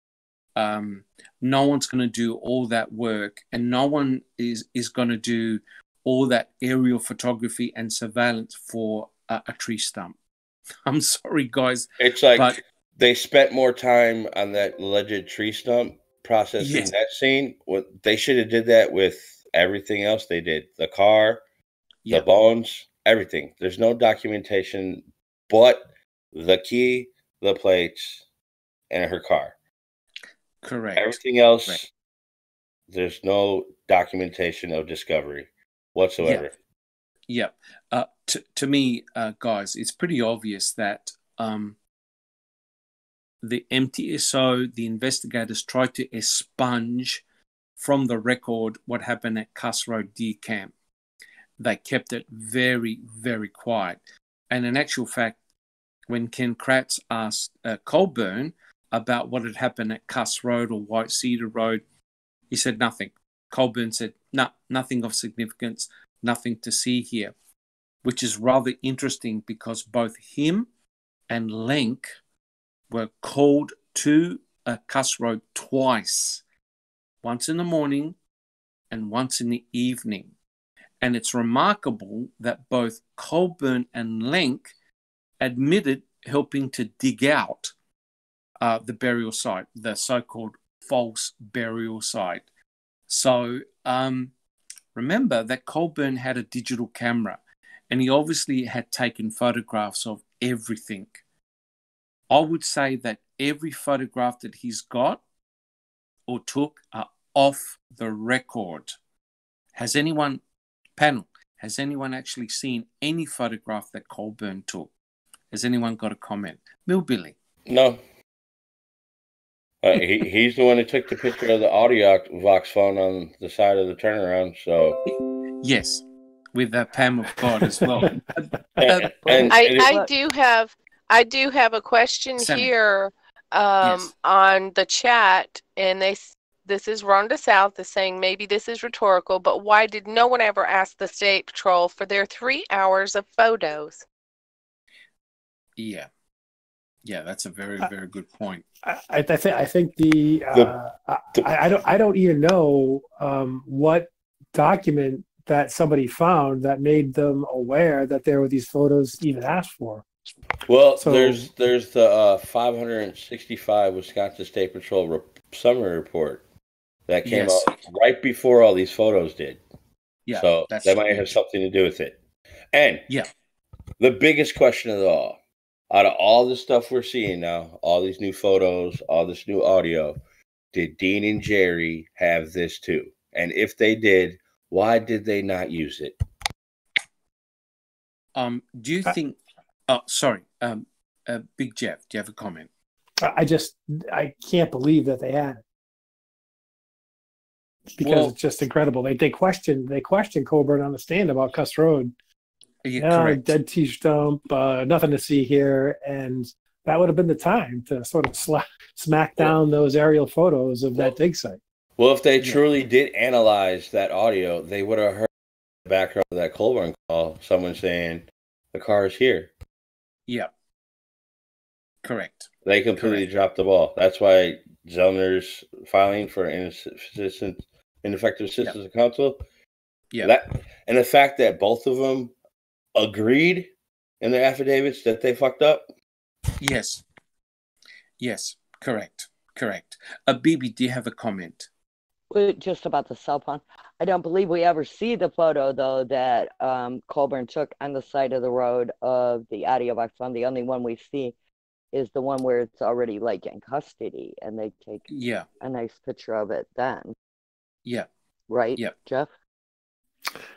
Um, no one's going to do all that work, and no one is is going to do all that aerial photography and surveillance for a, a tree stump. I'm sorry, guys, It's like but they spent more time on that alleged tree stump processing Yes. that scene. What they should have did that with everything else they did. The car, yeah, the bones, everything. There's no documentation but the key, the plates, and her car. Correct. Everything else, Right. there's no documentation of discovery whatsoever. Yeah. Uh, to, to me, uh, guys, it's pretty obvious that um, the MTSO, the investigators tried to expunge from the record what happened at Kuss Road Deer Camp. They kept it very, very quiet. And in actual fact, when Ken Kratz asked uh, Colborn about what had happened at Kuss Road or White Cedar Road, he said nothing. Colborn said, no, nothing of significance, nothing to see here, which is rather interesting because both him and Lenk were called to uh, a Kuss Road twice, once in the morning and once in the evening. And it's remarkable that both Colborn and Lenk admitted helping to dig out uh, the burial site, the so called false burial site. So um, remember that Colborn had a digital camera and he obviously had taken photographs of everything. I would say that every photograph that he's got or took are off the record. Has anyone, panel, has anyone actually seen any photograph that Colborn took? Has anyone got a comment? Millbilly. No. Uh, he, he's the one who took the picture of the audio Vox phone on the side of the turnaround. So, Yes, with that Pam of God as well. and, Uh, and- I, I do have I do have a question Sammy. here um, Yes. on the chat, and they this is Rhonda South is saying maybe this is rhetorical, but why did no one ever ask the state patrol for their three hours of photos? yeah, yeah, that's a very, very good point. I, I think I think the, The- uh, the- I, I don't I don't even know um, what document that somebody found that made them aware that there were these photos even asked for. well, So- there's there's the uh, 565 Wisconsin State Patrol re- summary report that came Yes. out right before all these photos did. Yeah, so that's that might true. have something to do with it. And Yeah. the biggest question of all, out of all the stuff we're seeing now, all these new photos, all this new audio, did Dean and Jerry have this too? And if they did, why did they not use it? Um, do you Uh, think? Oh, sorry. Um, uh, Big Jeff, do you have a comment? I I just I can't believe that they had it because Well- it's just incredible. They they questioned they questioned Colborn on the stand about Kuss Road. Yeah, Yeah, correct. dead T stump, uh, nothing to see here, and that would have been the time to sort of sla- smack down those aerial photos of that dig site. Well, if they Yeah. truly did analyze that audio, they would have heard the background of that Colborn call, someone saying, the car is here. Yeah, correct. They completely Correct. dropped the ball. That's why Zellner's filing for ineffective assistance of counsel. Yeah. That and the fact that both of them agreed in their affidavits that they fucked up. Yes, yes, correct, correct. Uh, BB, do you have a comment? Well, Just about the cell phone. I don't believe we ever see the photo though that um, Colborn took on the side of the road of the Audiovox phone. The only one we see is the one where it's already like in custody, and they take Yeah, a nice picture of it then, yeah, right? Yeah. Jeff.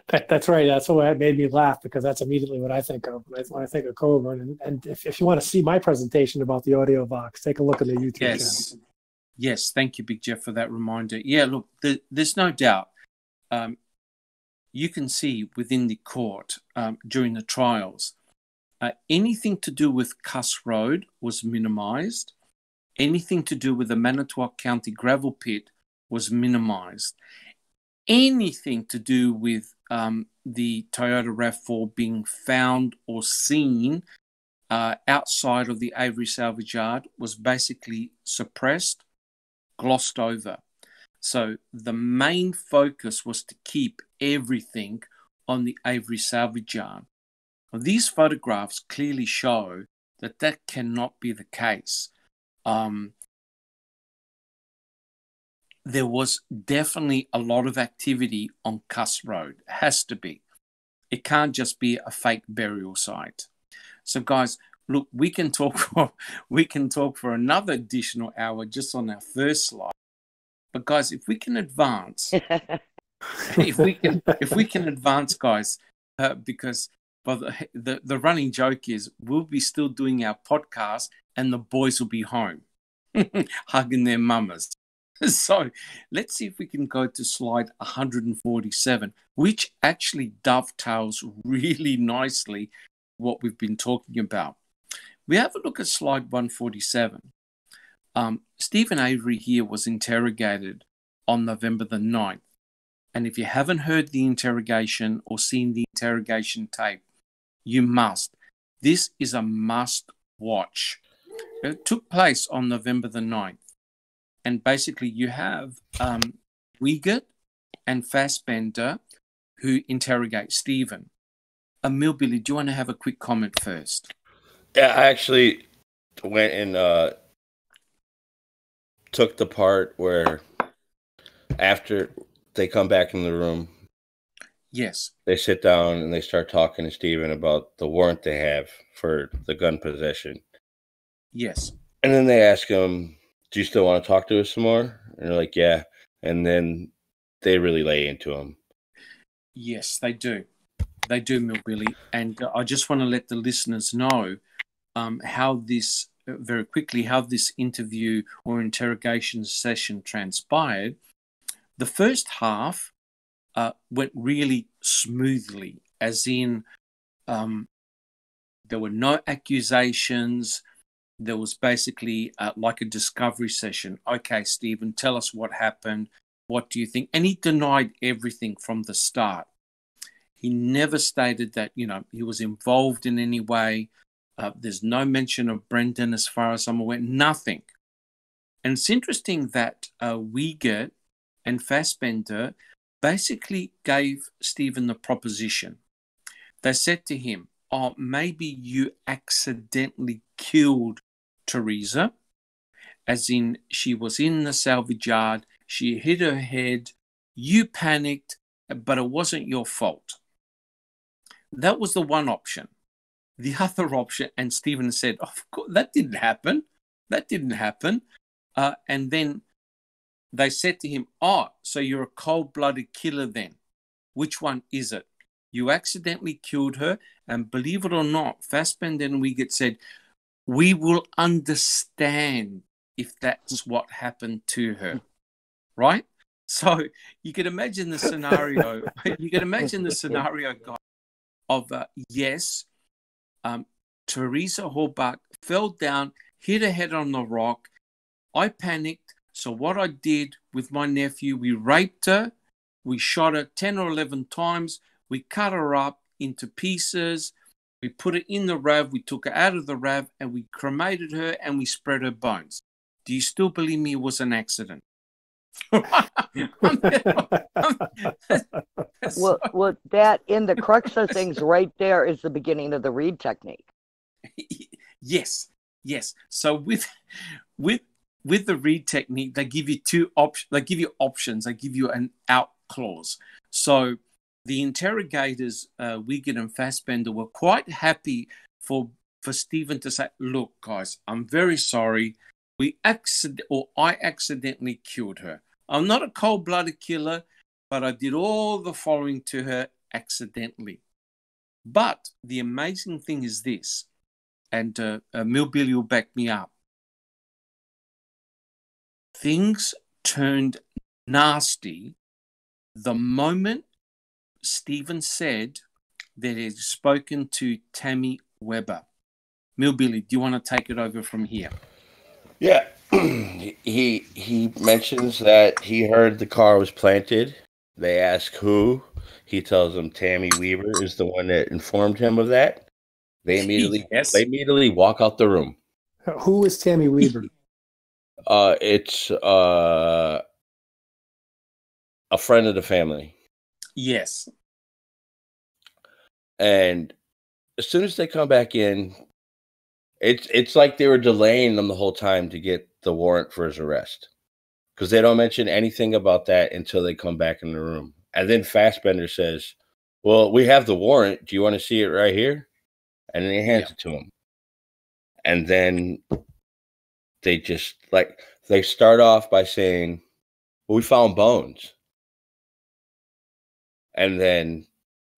That, that's right. That's what made me laugh because that's immediately what I think of when I, think of Colborn. And, and if, if you want to see my presentation about the Audiovox, take a look at the YouTube Yes. channel. Yes. Thank you, Big Jeff, for that reminder. Yeah, look, there, there's no doubt. Um, you can see within the court um, during the trials, uh, anything to do with Kuss Road was minimized. Anything to do with the Manitowoc County gravel pit was minimized. Anything to do with um, the Toyota RAV4 being found or seen uh, outside of the Avery salvage yard was basically suppressed, glossed over. So the main focus was to keep everything on the Avery salvage yard. Now, these photographs clearly show that that cannot be the case. Um, there was definitely a lot of activity on Kuss Road. It has to be. It can't just be a fake burial site. So, guys, look, we can talk for we can talk for another additional hour just on our first slide. But guys, if we can advance, if we can if we can advance, guys, uh, because well, the, the the running joke is we'll be still doing our podcast and the boys will be home hugging their mamas. So let's see if we can go to slide 147, which actually dovetails really nicely what we've been talking about. We have a look at slide 147. Um, Steven Avery here was interrogated on November the 9th. And if you haven't heard the interrogation or seen the interrogation tape, you must. This is a must watch. It took place on November the 9th. And basically, you have um, Wiegert and Fassbender who interrogate Steven. Uh, Millbilly, do you want to have a quick comment first? Yeah, I actually went and uh, took the part where after they come back in the room, Yes. they sit down and they start talking to Steven about the warrant they have for the gun possession. Yes. And then they ask him, Do you still want to talk to us some more? And they're like, Yeah. And then they really lay into him. Yes, they do. They do, Mill Millbilly. And uh, I just want to let the listeners know um, how this, uh, very quickly, how this interview or interrogation session transpired. The first half uh, went really smoothly, as in um, there were no accusations. There was basically uh, like a discovery session. Okay, Steven, tell us what happened. What do you think? And he denied everything from the start. He never stated that, you know, he was involved in any way. Uh, there's no mention of Brendan as far as I'm aware, nothing. And it's interesting that uh, Wiegert and Fassbender basically gave Steven the proposition. They said to him, Oh, maybe you accidentally killed Teresa, as in she was in the salvage yard, she hit her head, you panicked, but it wasn't your fault. That was the one option. The other option, and Steven said, Of course, that didn't happen. That didn't happen. Uh, and then they said to him, Oh, so you're a cold blooded killer then? Which one is it? You accidentally killed her. And believe it or not, Fassbender and Wiegert said, We will understand if that's what happened to her. Right? So you can imagine the scenario. you can imagine the scenario, guys, of uh, yes, um, Teresa Halbach fell down, hit her head on the rock. I panicked. So what I did with my nephew, we raped her, we shot her 10 or 11 times, we cut her up into pieces, we put her in the RAV, we took her out of the RAV, and we cremated her and we spread her bones. Do you still believe me it was an accident? Well, well, that in the crux of things right there is the beginning of the Reid technique. yes, yes. So with with with the Reid technique, they give you two options. They give you options. They give you an out clause. So the interrogators, uh, Wiegert and Fassbender, were quite happy for for Steven to say, "Look, guys, I'm very sorry. We accident or I accidentally killed her. I'm not a cold blooded killer, but I did all the following to her accidentally. But the amazing thing is this, and uh, uh, will back me up. Things turned nasty the moment Steven said that he'd spoken to Tammy Weber. Millbilly, do you want to take it over from here? Yeah. he he mentions that he heard the car was planted. They ask who. He tells them Tammy Weaver is the one that informed him of that. They immediately Yes. they immediately walk out the room. Who is Tammy Weaver? Uh it's uh a friend of the family. Yes. And as soon as they come back in, it's it's like they were delaying them the whole time to get the warrant for his arrest. Because they don't mention anything about that until they come back in the room. And then Fassbender says, Well, we have the warrant. Do you want to see it right here? And then he hands Yeah. it to him. And then they just like they start off by saying, Well, we found bones. And then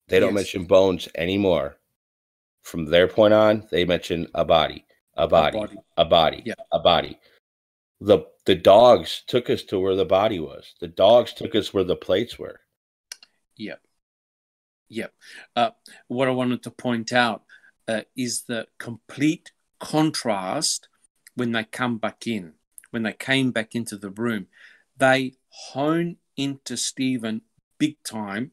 they don't Yes. mention bones anymore. From their point on, they mention a body, a body, body. a body, Yeah. a body. The the dogs took us to where the body was. The dogs took us where the plates were. Yep. Yep. Uh, what I wanted to point out uh, is the complete contrast when they come back in, when they came back into the room. They hone into Steven big time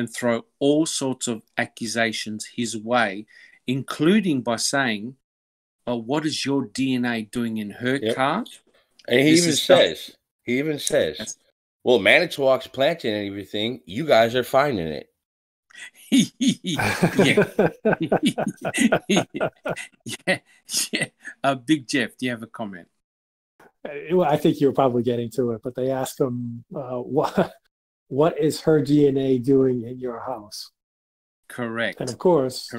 and throw all sorts of accusations his way, including by saying, oh, What is your DNA doing in her Yep. car? And he This even is stuff- says, he even says, Yes. well, Manitowoc's planting and everything. You guys are finding it. yeah. yeah, yeah. Uh, Big Jeff, do you have a comment? well, I think you were probably getting to it, but they ask him, uh, what, what is her DNA doing in your house? Correct. And of course,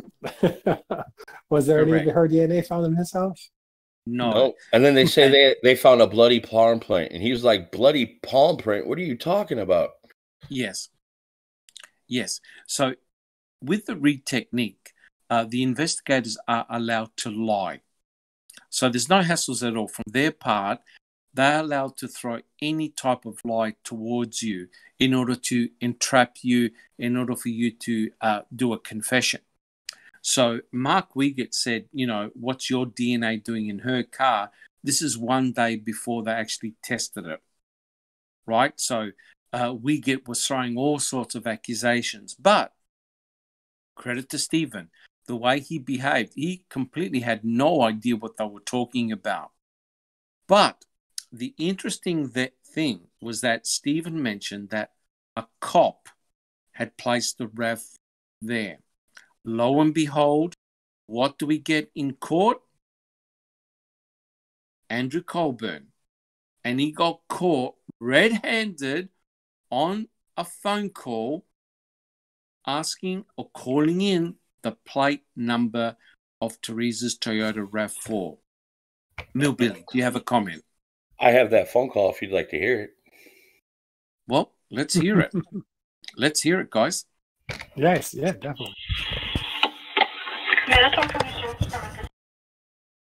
was there any of her DNA found in his house? No. No. And then they say they they found a bloody palm print, and he was like, "Bloody palm print? What are you talking about?" Yes. Yes. So, with the Reid technique, uh, the investigators are allowed to lie. So, there's no hassles at all. From their part, they're allowed to throw any type of lie towards you in order to entrap you, in order for you to uh, do a confession. So, Mark Wiegert said, you know, what's your DNA doing in her car? This is one day before they actually tested it. Right? So, uh, Wiegert was throwing all sorts of accusations. But credit to Steven, the way he behaved, he completely had no idea what they were talking about. But the interesting th- thing was that Steven mentioned that a cop had placed the ref there. Lo and behold, what do we get in court? Andrew Colborn. And he got caught red handed on a phone call asking or calling in the plate number of Teresa's Toyota RAV4. Millbilly, do you have a comment? I have that phone call if you'd like to hear it. Well, let's hear it. let's hear it, guys. Yes, yeah, definitely.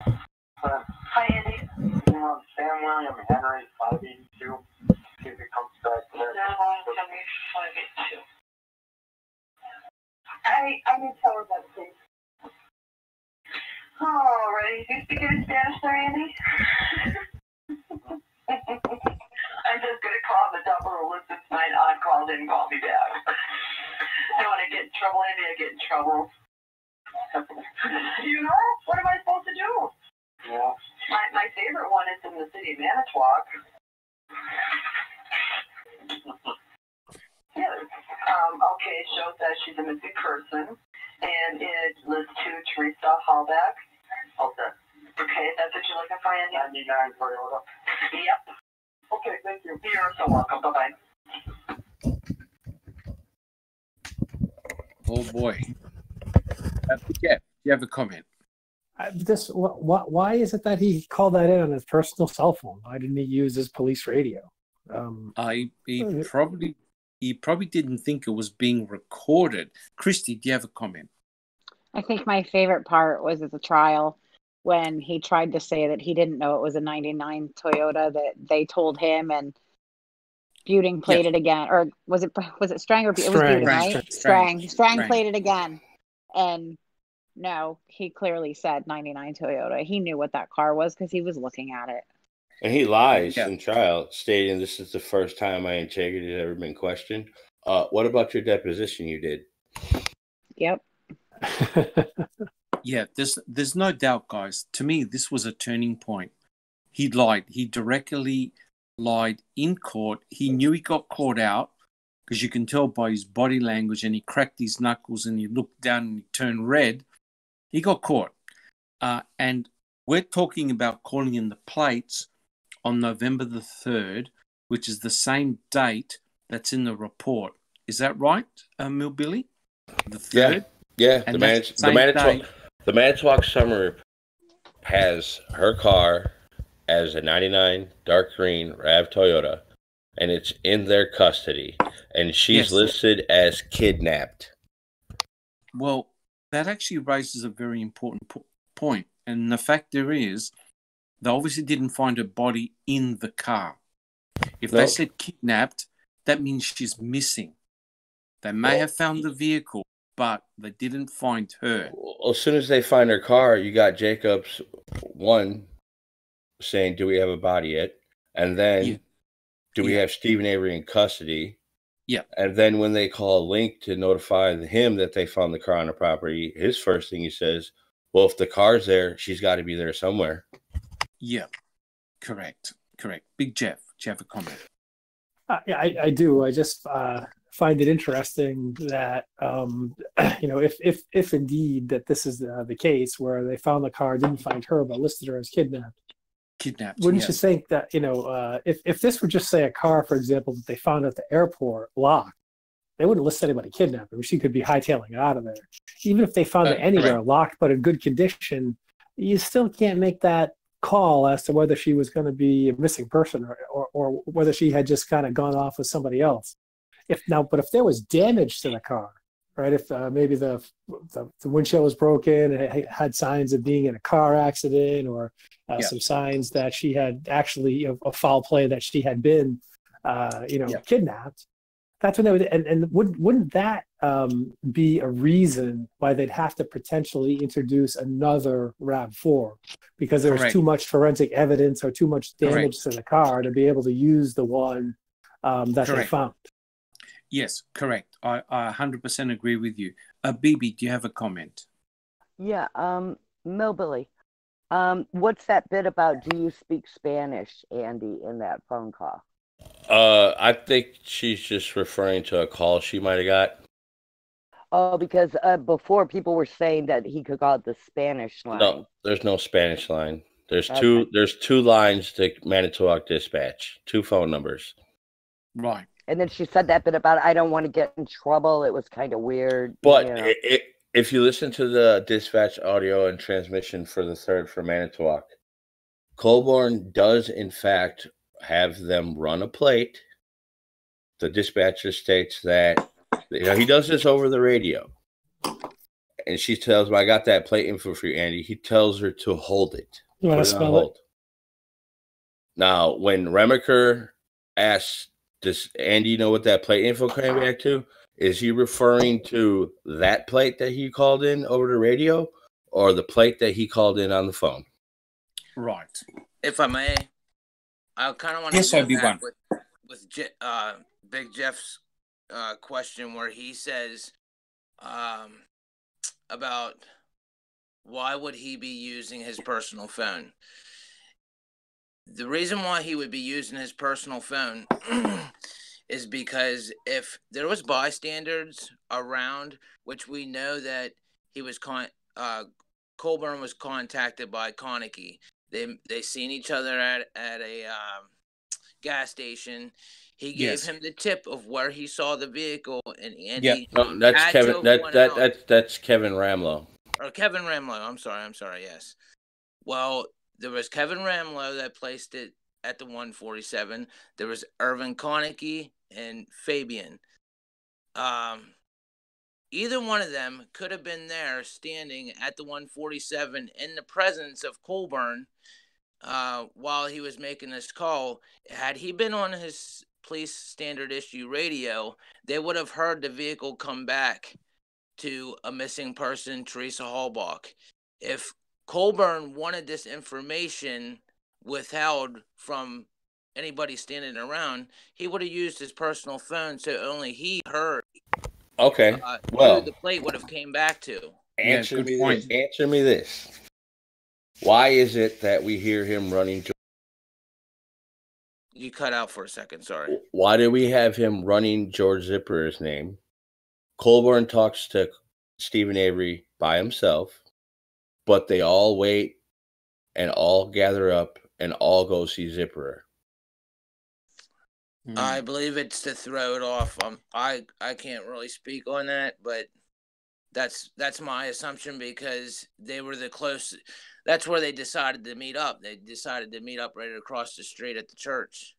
Hi, Andy. Um, Sam William Henry, 582. See if it comes back there. I, I can tell her that, please. Alrighty, do you speak any Spanish there, Andy? I'm just gonna call the double or listen tonight. I called in, call me back. I don't wanna get in trouble, Andy, I get in trouble. you know, what am I supposed to do? Yeah. My, my favorite one is in the city of Manitowoc. Yeah, um, okay, it shows that she's a missing person, and it lists to Teresa Halbach. Okay. Okay, that's what you're looking for, Andy? 99 Toyota. Yep. Okay, thank you. You're so welcome. Bye-bye. Oh boy. Uh, Jeff, do you have a comment? I, this, what, what, why is it that he called that in on his personal cell phone? Why didn't he use his police radio? Um, I he Okay. probably he probably didn't think it was being recorded. Christy, do you have a comment? I think my favorite part was at the trial when he tried to say that he didn't know it was a 99 Toyota that they told him and Buting played it again or was it was it Strang or Bu- it was Strang. Buting, right? Strang. Strang. Strang Strang. played it again and no, he clearly said 99 Toyota. He knew what that car was because he was looking at it. And he lies Yeah. in trial, stating this is the first time my integrity has ever been questioned. Uh, what about your deposition you did? Yep. Yeah, there's there's no doubt, guys. To me, this was a turning point. He lied. He directly lied in court. He knew he got caught out because you can tell by his body language, and he cracked his knuckles and he looked down and he turned red. He got caught, uh, and we're talking about calling in the plates on November the third, which is the same date that's in the report. Is that right, uh, Millbilly? The Yeah. third. Yeah, And the, Manit- the the. The Manitowoc Summer has her car as a 99 dark green RAV Toyota, and it's in their custody, and she's Yes. listed as kidnapped. Well, that actually raises a very important po- point. And the fact there is, they obviously didn't find her body in the car. If they said kidnapped, that means she's missing. They may Well- have found the vehicle, but they didn't find her. Well, as soon as they find her car, you got Jacobs one saying, "Do we have a body yet?" And then, Yeah. "Do we Yeah. have Steven Avery in custody?" Yeah. And then when they call Link to notify him that they found the car on the property, his first thing he says, "Well, if the car's there, she's got to be there somewhere." Yeah, correct, correct. Big Jeff, do you have a comment? Uh, yeah, I, I do. I just uh, find it interesting that um, you know if if if indeed that this is uh, the case where they found the car, didn't find her, but listed her as kidnapped. Kidnapped. Wouldn't you think that you know uh, if if this were just say a car, for example, that they found at the airport locked, they wouldn't list anybody kidnapped. Mean, she could be hightailing it out of there. Even if they found Uh, it anywhere correct. locked but in good condition, you still can't make that call as to whether she was going to be a missing person or, or, or whether she had just kind of gone off with somebody else. If now, but if there was damage to the car, right? If uh, maybe the, the the windshield was broken, and it had signs of being in a car accident, or uh, Yeah. some signs that she had actually you know, a foul play that she had been, uh, you know, Yeah. kidnapped. That's when they would, and, and wouldn't wouldn't that um, be a reason why they'd have to potentially introduce another Rav Four because there was Correct. too much forensic evidence or too much damage to the car to be able to use the one um, that they found. Yes, correct. I, I 100% agree with you. Uh, BB, do you have a comment? Yeah, um, Millbilly. Um, what's that bit about? Do you speak Spanish, Andy, in that phone call? Uh, I think she's just referring to a call she might have got. Oh, because uh, before people were saying that he could call it the Spanish line. No, there's no Spanish line. There's Okay. two. There's two lines to Manitowoc Dispatch. Two phone numbers. Right. And then she said that bit about I don't want to get in trouble. It was kind of weird. But you know. it, it, if you listen to the dispatch audio and transmission for the third for Manitowoc, Colborn does in fact have them run a plate. The dispatcher states that you know he does this over the radio. And she tells me, I got that plate info for you, Andy. He tells her to hold it. You want to it spell it? Now, when Remiker asks, does Andy know what that plate info came back to? Is he referring to that plate that he called in over the radio or the plate that he called in on the phone? Right. If I may, I kind of want to Yes, go Obi-Wan. back with with Je- uh, Big Jeff's uh, question where he says um, about why would he be using his personal phone. The reason why he would be using his personal phone is because if there was bystanders around, which we know that he was con- uh, Colborn was contacted by Konecki. They they seen each other at at a um, gas station. He gave Yes. him the tip of where he saw the vehicle, and Andy Yeah. No, that's Kevin. That that out. that that's Kevin Rahmlow. or Kevin Rahmlow. I'm sorry, I'm sorry. Yes. Well, there was Kevin Rahmlow that placed it at the 147. There was Irvin Konecki and Fabian um, either one of them could have been there standing at the 147 in the presence of Colborn uh, while he was making this call. Had he been on his police standard issue radio, they would have heard the vehicle come back to a missing person, Teresa Halbach. If Colborn wanted this information withheld from anybody standing around, he would have used his personal phone so only he heard Okay. uh, Well- who the plate would have came back to. Answer good me point. this. Answer me this. Why is it that we hear him running to You cut out for a second, sorry. why do we have him running George Zipper's name? Colborn talks to Steven Avery by himself, but they all wait and all gather up and all go see Zipper. Mm. I believe it's to throw it off. Um, I I can't really speak on that, but that's that's my assumption because they were the close. That's where they decided to meet up. They decided to meet up right across the street at the church.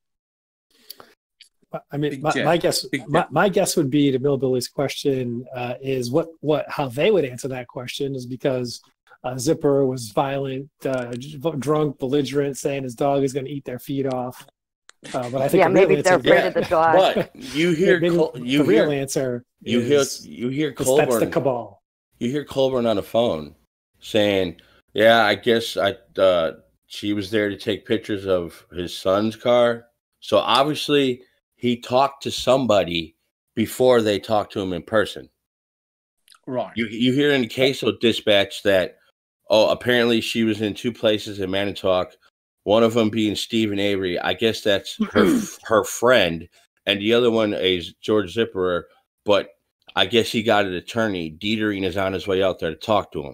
I mean, my, my guess, my, my guess would be to Millbilly's question uh, is what, what, how they would answer that question is because uh, Zipper was violent, uh, drunk, belligerent, saying his dog is going to eat their feet off. Uh, but I think Yeah, the maybe they're answer- afraid of the dog. But you hear maybe Col- the you real hear answer you hear is, you hear is that's the cabal. you hear Colborn on the phone saying, "Yeah, I guess I uh, she was there to take pictures of his son's car." So obviously, he talked to somebody before they talked to him in person. right. You you hear in the CASO dispatch that oh, apparently she was in two places in Manitowoc. One of them being Steven Avery. I guess that's her her friend, and the other one is George Zipperer. But I guess he got an attorney. Dietering is on his way out there to talk to him.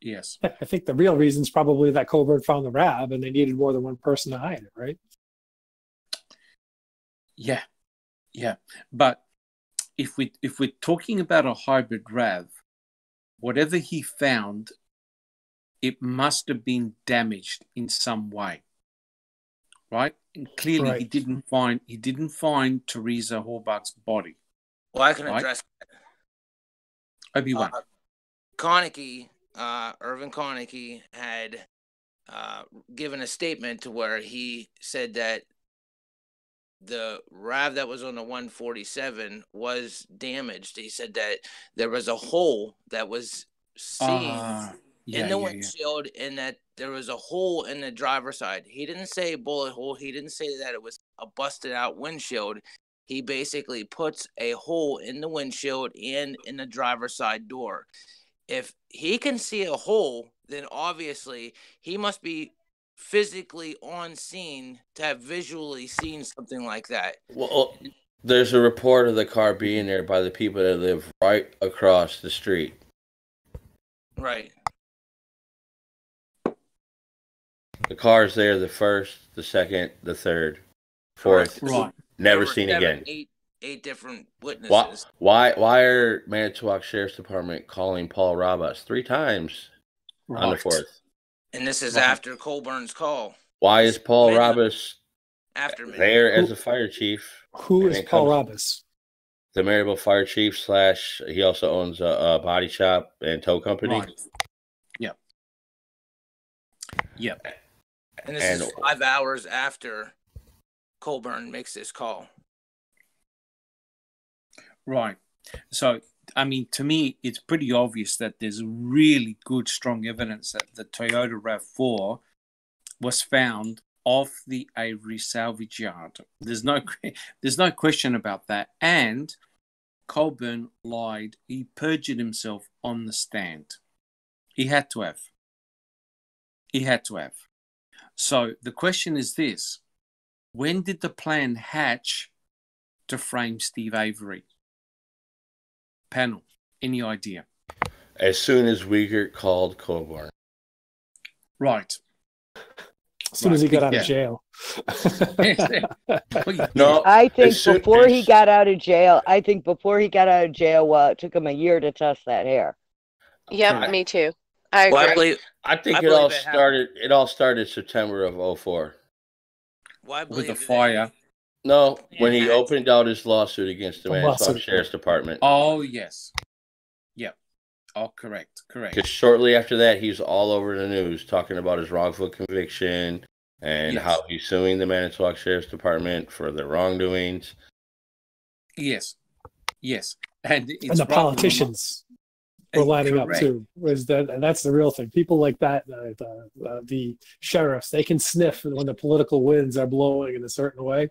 yes. I think the real reason is probably that Colborn found the rab and they needed more than one person to hide it, right? Yeah, yeah. But if we if we're talking about a hybrid Rav, whatever he found, it must have been damaged in some way, right? And clearly, he didn't find he didn't find Teresa Halbach's body. Well, I can Right. address Obi Wan. Uh, Konecki, uh, Irvin Konecki had uh, given a statement to where he said that the RAV that was on the 147 was damaged. He said that there was a hole that was seen Ah, yeah, in the yeah, yeah. windshield and that there was a hole in the driver's side. He didn't say bullet hole. He didn't say that it was a busted out windshield. He basically puts a hole in the windshield and in the driver's side door. If he can see a hole, then obviously he must be physically on scene to have visually seen something like that. Well, there's a report of the car being there by the people that live right across the street. Right. The car's there the first, the second, the third, fourth. Right. Never seen seven, again. Eight, eight different witnesses. Why, why? Why are Manitowoc Sheriff's Department calling Paul Rabas three times on the fourth? And this is after Colborn's call. Why is Paul Midnight. Rabas After midnight. there as a fire chief? Who And is it Paul comes- Robus? The Maribel Fire Chief slash he also owns a, a body shop and tow company. Right. Yep. Yep. And this And- is five hours after Colburn makes this call. Right. So, I mean, to me, it's pretty obvious that there's really good, strong evidence that the Toyota RAV4 was found off the Avery salvage yard. There's no, there's no question about that. And Colborn lied. He perjured himself on the stand. He had to have. He had to have. So the question is this: When did the plan hatch to frame Steve Avery? Panel, any idea? As soon as Wiegert called Colborn. Right. As soon as he got out Yeah. of jail. No, I think soon- before he got out of jail, I think before he got out of jail, well, it took him a year to test that hair. Yep, Right. me too. I Well, I agree. believe, I think I it all it happened. started. It all started September of 04. well, I With believe the that fire. No, when he opened out his lawsuit against the The Manitowoc. Sheriff's Department. Oh yes. Yep. Oh, correct. Correct. Because shortly after that, he's all over the news talking about his wrongful conviction and Yes. how he's suing the Manitowoc Sheriff's Department for their wrongdoings. Yes. Yes. And it's and the politicians were mark. lining up too. Was that and that's the real thing? People like that, uh, the uh, the sheriffs, they can sniff when the political winds are blowing in a certain way,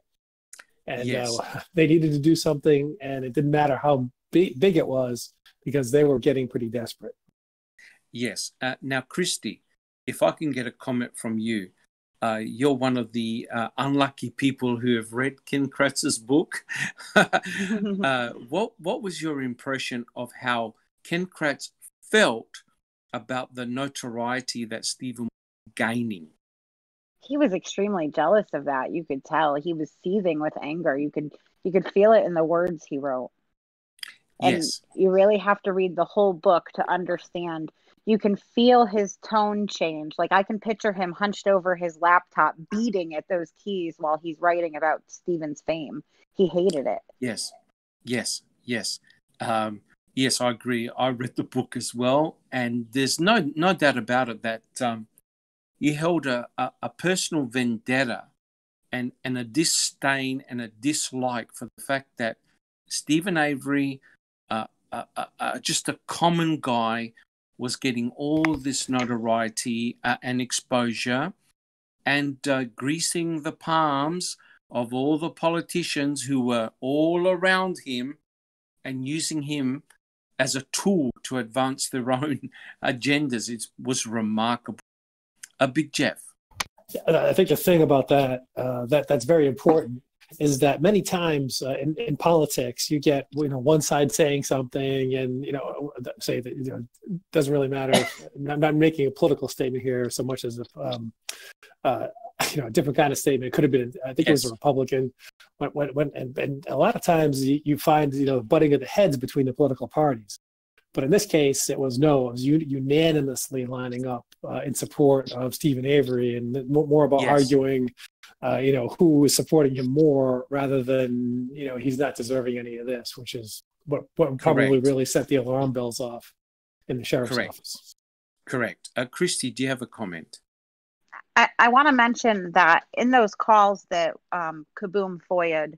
and Yes. uh, they needed to do something, and it didn't matter how big, big it was because they were getting pretty desperate. Yes. Uh, now, Christy, if I can get a comment from you, uh, you're one of the uh, unlucky people who have read Ken Kratz's book. uh, what what was your impression of how Ken Kratz felt about the notoriety that Steven was gaining? He was extremely jealous of that. You could tell he was seething with anger. You could you could feel it in the words he wrote. And yes. you really have to read the whole book to understand. You can feel his tone change. Like I can picture him hunched over his laptop, beating at those keys while he's writing about Steven's fame. He hated it. Yes, yes, yes, um, yes. I agree. I read the book as well, and there's no no doubt about it that um, he held a, a, a personal vendetta and and a disdain and a dislike for the fact that Steven Avery, uh, uh, uh, just a common guy, was getting all this notoriety uh, and exposure, and uh, greasing the palms of all the politicians who were all around him and using him as a tool to advance their own agendas. It was remarkable. A big Jeff. I think the thing about that uh, that that's very important is that many times uh, in, in politics you get you know one side saying something and you know say that you know doesn't really matter. I'm not making a political statement here so much as if um, uh, you know a different kind of statement. It could have been I think it was a Republican. When, when, when and, and a lot of times you, you find you know butting of the heads between the political parties. But in this case, it was no, it was un- unanimously lining up uh, in support of Steven Avery and mo- more about Yes. arguing, uh, you know, who is supporting him more rather than, you know, he's not deserving any of this, which is what, what probably Correct. really set the alarm bells off in the sheriff's Correct. office. Correct. Uh, Christy, do you have a comment? I, I want to mention that in those calls that um, Kaboom foia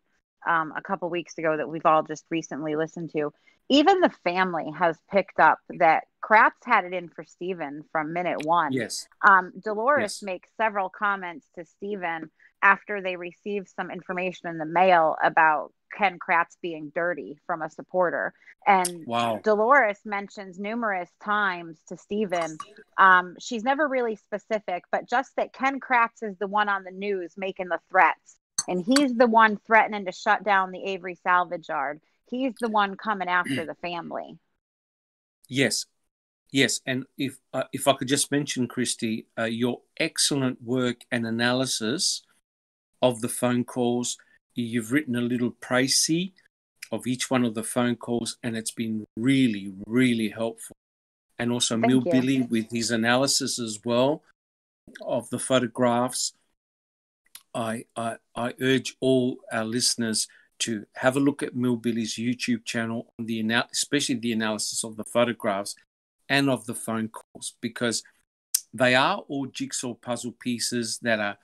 um, a couple weeks ago that we've all just recently listened to, even the family has picked up that Kratz had it in for Steven from minute one. Yes. Um, Dolores Yes. makes several comments to Steven after they receive some information in the mail about Ken Kratz being dirty from a supporter. And Wow. Dolores mentions numerous times to Steven. Um, she's never really specific, but just that Ken Kratz is the one on the news making the threats. And he's the one threatening to shut down the Avery salvage yard. He's the one coming after the family. Yes. Yes. And if uh, if I could just mention, Christy, uh, your excellent work and analysis of the phone calls. You've written a little précis of each one of the phone calls, and it's been really, really helpful. And also Thank Mill you. Billy with his analysis as well of the photographs. I, I I urge all our listeners to have a look at Millbilly's YouTube channel on the especially the analysis of the photographs and of the phone calls because they are all jigsaw puzzle pieces that are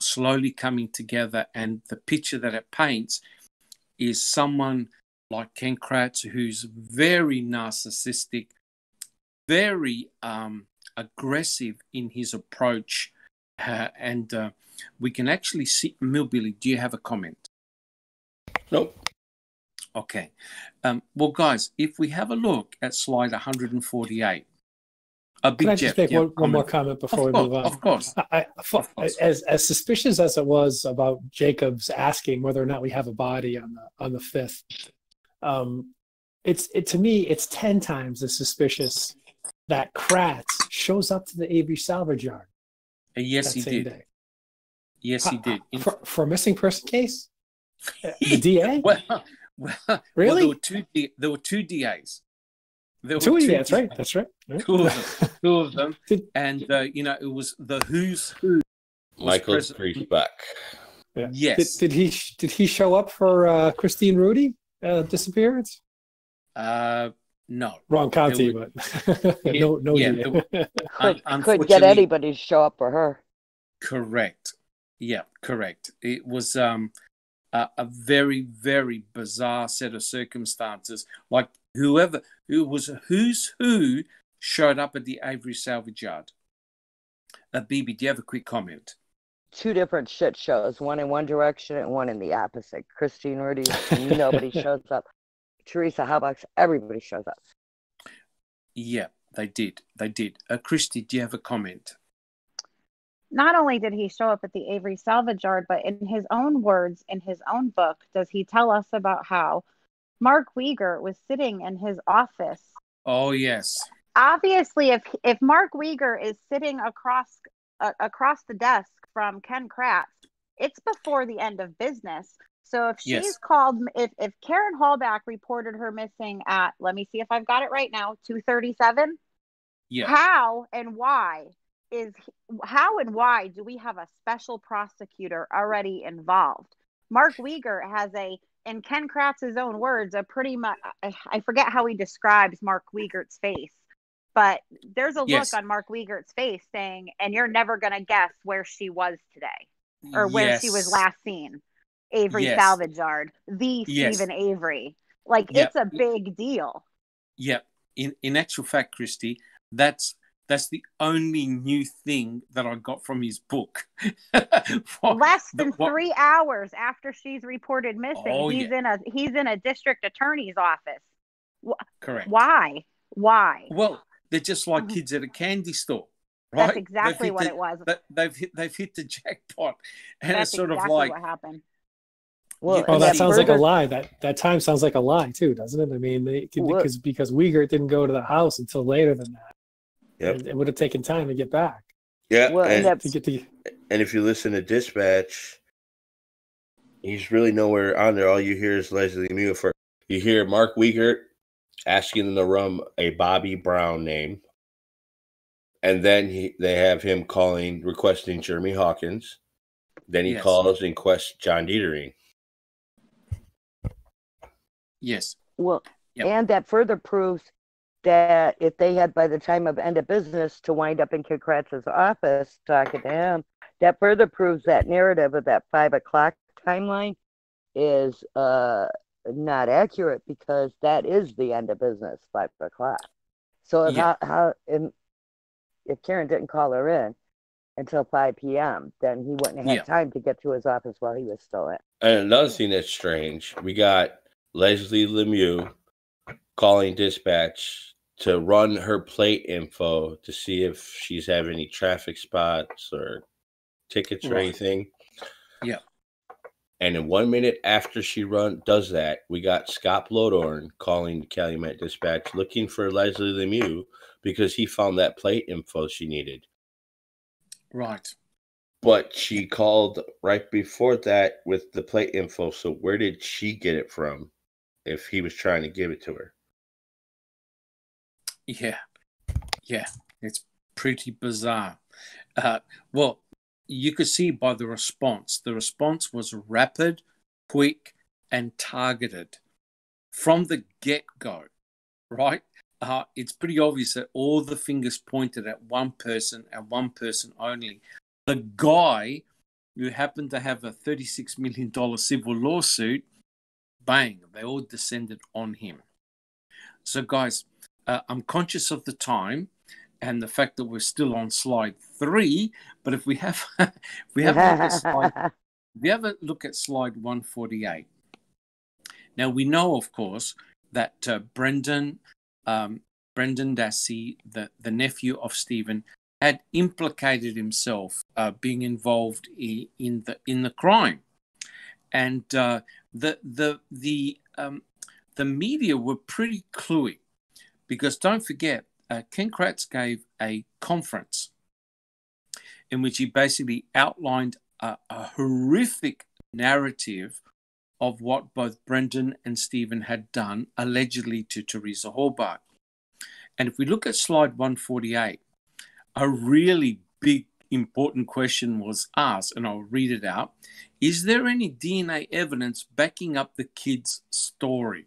slowly coming together and the picture that it paints is someone like Ken Kratz who's very narcissistic, very um, aggressive in his approach, uh, and uh, we can actually see. Millbilly, do you have a comment? Nope. Okay. Um, well, guys, if we have a look at slide 148, a big Can I Jeff, just make do you have one, one more comment? before of we course, move on? Of course. I, I, Of course. as as suspicious as it was about Jacobs asking whether or not we have a body on the on the fifth, um, it's it to me it's ten times as suspicious that Kratz shows up to the Avery salvage yard yes, he did. day Yes, he did. In- for, for a missing person case. The DA, well, well, well, Really? there were two. D- there were two DAs. There two. were Yeah, that's right. That's right. Two of them. Two of them. And uh, you know, it was the who's who. was Michael present. Griesbach. Yeah. Yes. Did, did he did he show up for uh, Christine Rudy uh, disappearance? Uh, no. Wrong county, It but no, no. yeah, idea. Un- Could, could get anybody to show up for her. Correct. Yeah, correct. It was um, a, a very, very bizarre set of circumstances. Like whoever who was who's who showed up at the Avery salvage yard. Uh, BB, do you have a quick comment? Two different shit shows, one in one direction and one in the opposite. Christine Rudy, nobody shows up. Teresa Halbach, everybody shows up. Yeah, they did. They did. Uh, Christy, do you have a comment? Not only did he show up at the Avery salvage yard, but in his own words, in his own book, does he tell us about how Mark Wiegert was sitting in his office. Oh yes. Obviously, if if Mark Wiegert is sitting across uh, across the desk from Ken Kratz, it's before the end of business. So if she's Yes. called, if if Karen Halbach reported her missing at, let me see if I've got it right now, two thirty seven. Yeah. How and why is how and why do we have a special prosecutor already involved? Mark Wiegert has a, in Ken Kratz's own words, a pretty much I, I forget how he describes Mark Wiegert's face, but there's a Yes. look on Mark Wiegert's face saying, "And you're never gonna guess where she was today or where she was last seen." Avery Yes. Salvage Yard, the Yes. Steven Avery. Like Yep. it's a big deal. Yeah. In in actual fact, Christy, that's that's the only new thing that I got from his book. What- less the- than what- three hours after she's reported missing Oh, he's yeah. in a he's in a district attorney's office Correct. why why Well, they're just like kids at a candy store, right? Mm-hmm. that's exactly what the- it was that- They've hit they've hit the jackpot, and that's it's sort exactly of like what happened Well, Yeah. Oh, that sounds like a lie. That that time sounds like a lie too, doesn't it? I mean, they, because because Wiegert didn't go to the house until later than that. Yep. It, it would have taken time to get back Yeah, Well, and and, that- to get the. and if you listen to dispatch, he's really nowhere on there. All you hear is Leslie Mew for you hear Mark Wiegert asking them to run a Bobby Brown name, and then he, they have him calling requesting Jeremy Hawkins. Then he Yes. calls and requests John Dietering. yes, Well, Yep. and that further proves that if they had, by the time of end of business, to wind up in Kid Kratz's office talking to him, that further proves that narrative of that five o'clock timeline is uh not accurate because that is the end of business, five o'clock. So if Yeah. how, how if, if Karen didn't call her in until five p.m., then he wouldn't have had Yeah. time to get to his office while he was still in. And another thing that's strange, we got Leslie Lemieux calling dispatch to run her plate info to see if she's have any traffic spots or tickets or Right. anything. Yeah. And in one minute after she run does that, we got Scott Blodorn calling Calumet Dispatch looking for Leslie Lemieux because he found that plate info she needed. right. But she called right before that with the plate info. So where did she get it from if he was trying to give it to her? Yeah, yeah, it's pretty bizarre. Uh, well, you could see by the response. The response was rapid, quick, and targeted from the get go. Right? Uh, it's pretty obvious that all the fingers pointed at one person and one person only. The guy who happened to have a $36 million civil lawsuit, bang, they all descended on him. So, guys, uh, I'm conscious of the time and the fact that we're still on slide three. But if we have, if we have a look at slide, if we have a look at slide 148. Now we know, of course, that uh, Brendan, um, Brendan Dassey, the the nephew of Steven, had implicated himself, uh, being involved in, in the in the crime, and uh, the the the um, the media were pretty cluey because don't forget, uh, Ken Kratz gave a conference in which he basically outlined a, a horrific narrative of what both Brendan and Steven had done allegedly to Teresa Halbach. And if we look at slide 148, a really big important question was asked, and I'll read it out. Is there any DNA evidence backing up the kid's story?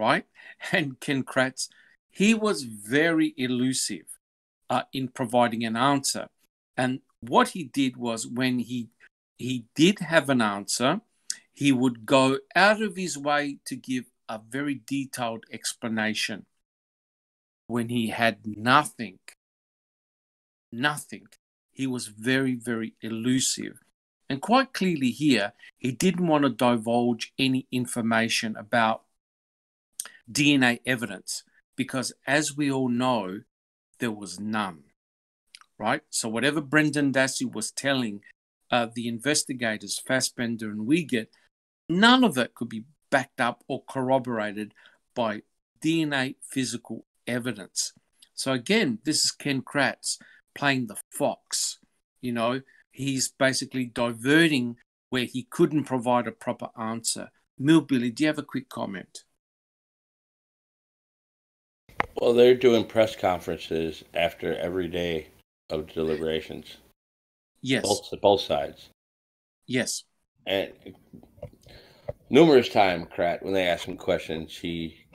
Right? And Ken Kratz, he was very elusive uh, in providing an answer. And what he did was when he he did have an answer, he would go out of his way to give a very detailed explanation. When he had nothing, nothing, he was very, very elusive. And quite clearly here, he didn't want to divulge any information about DNA evidence because, as we all know, there was none. Right? So, whatever Brendan Dassey was telling uh, the investigators, Fassbender and Wiegert, none of it could be backed up or corroborated by DNA physical evidence. So, again, this is Ken Kratz playing the fox. You know, he's basically diverting where he couldn't provide a proper answer. Millbilly, do you have a quick comment? Well, they're doing press conferences after every day of deliberations. Yes. Both, both sides. Yes. And numerous times, Kratz, when they ask him questions, he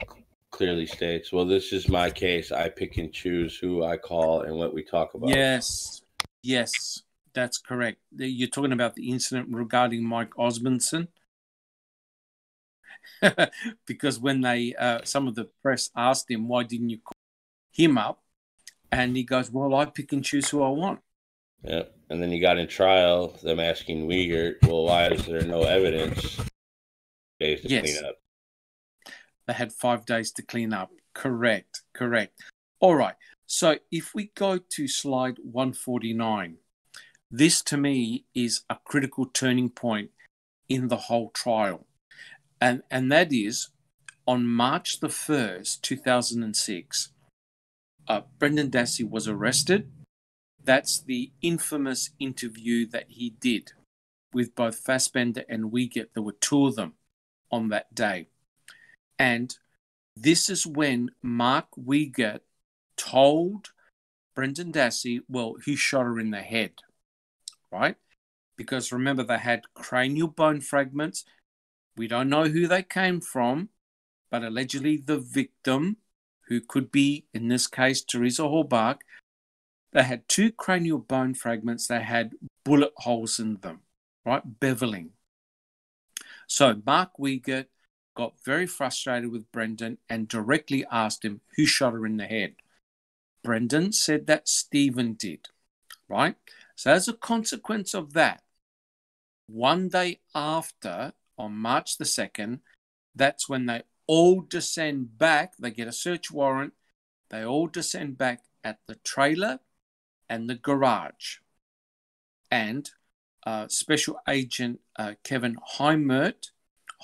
clearly states, "Well, this is my case. I pick and choose who I call and what we talk about." Yes, yes, that's correct. You're talking about the incident regarding Mike Osmundson, because when they, uh, some of the press asked him, "Why didn't you call him up?" and he goes, "Well, I pick and choose who I want." Yeah, and then he got in trial them asking Wiegert, "Well, why is there no evidence?" Days to Yes. clean up. They had five days to clean up. Correct, correct. All right. So if we go to slide 149, this to me is a critical turning point in the whole trial. And, and that is on March the 1st, 2006, uh, Brendan Dassey was arrested. That's the infamous interview that he did with both Fassbender and Wiegert. There were two of them on that day. And this is when Mark Wiegert told Brendan Dassey, well, he shot her in the head, right? Because remember, they had cranial bone fragments. We don't know who they came from, but allegedly the victim, who could be, in this case, Teresa Halbach, they had two cranial bone fragments. They had bullet holes in them, right? Beveling. So Mark Wiegert got very frustrated with Brendan and directly asked him who shot her in the head. Brendan said that Steven did, right? So, as a consequence of that, one day after, on March the 2nd, that's when they all descend back. They get a search warrant. They all descend back at the trailer and the garage. And uh, Special Agent uh, Kevin Heimert,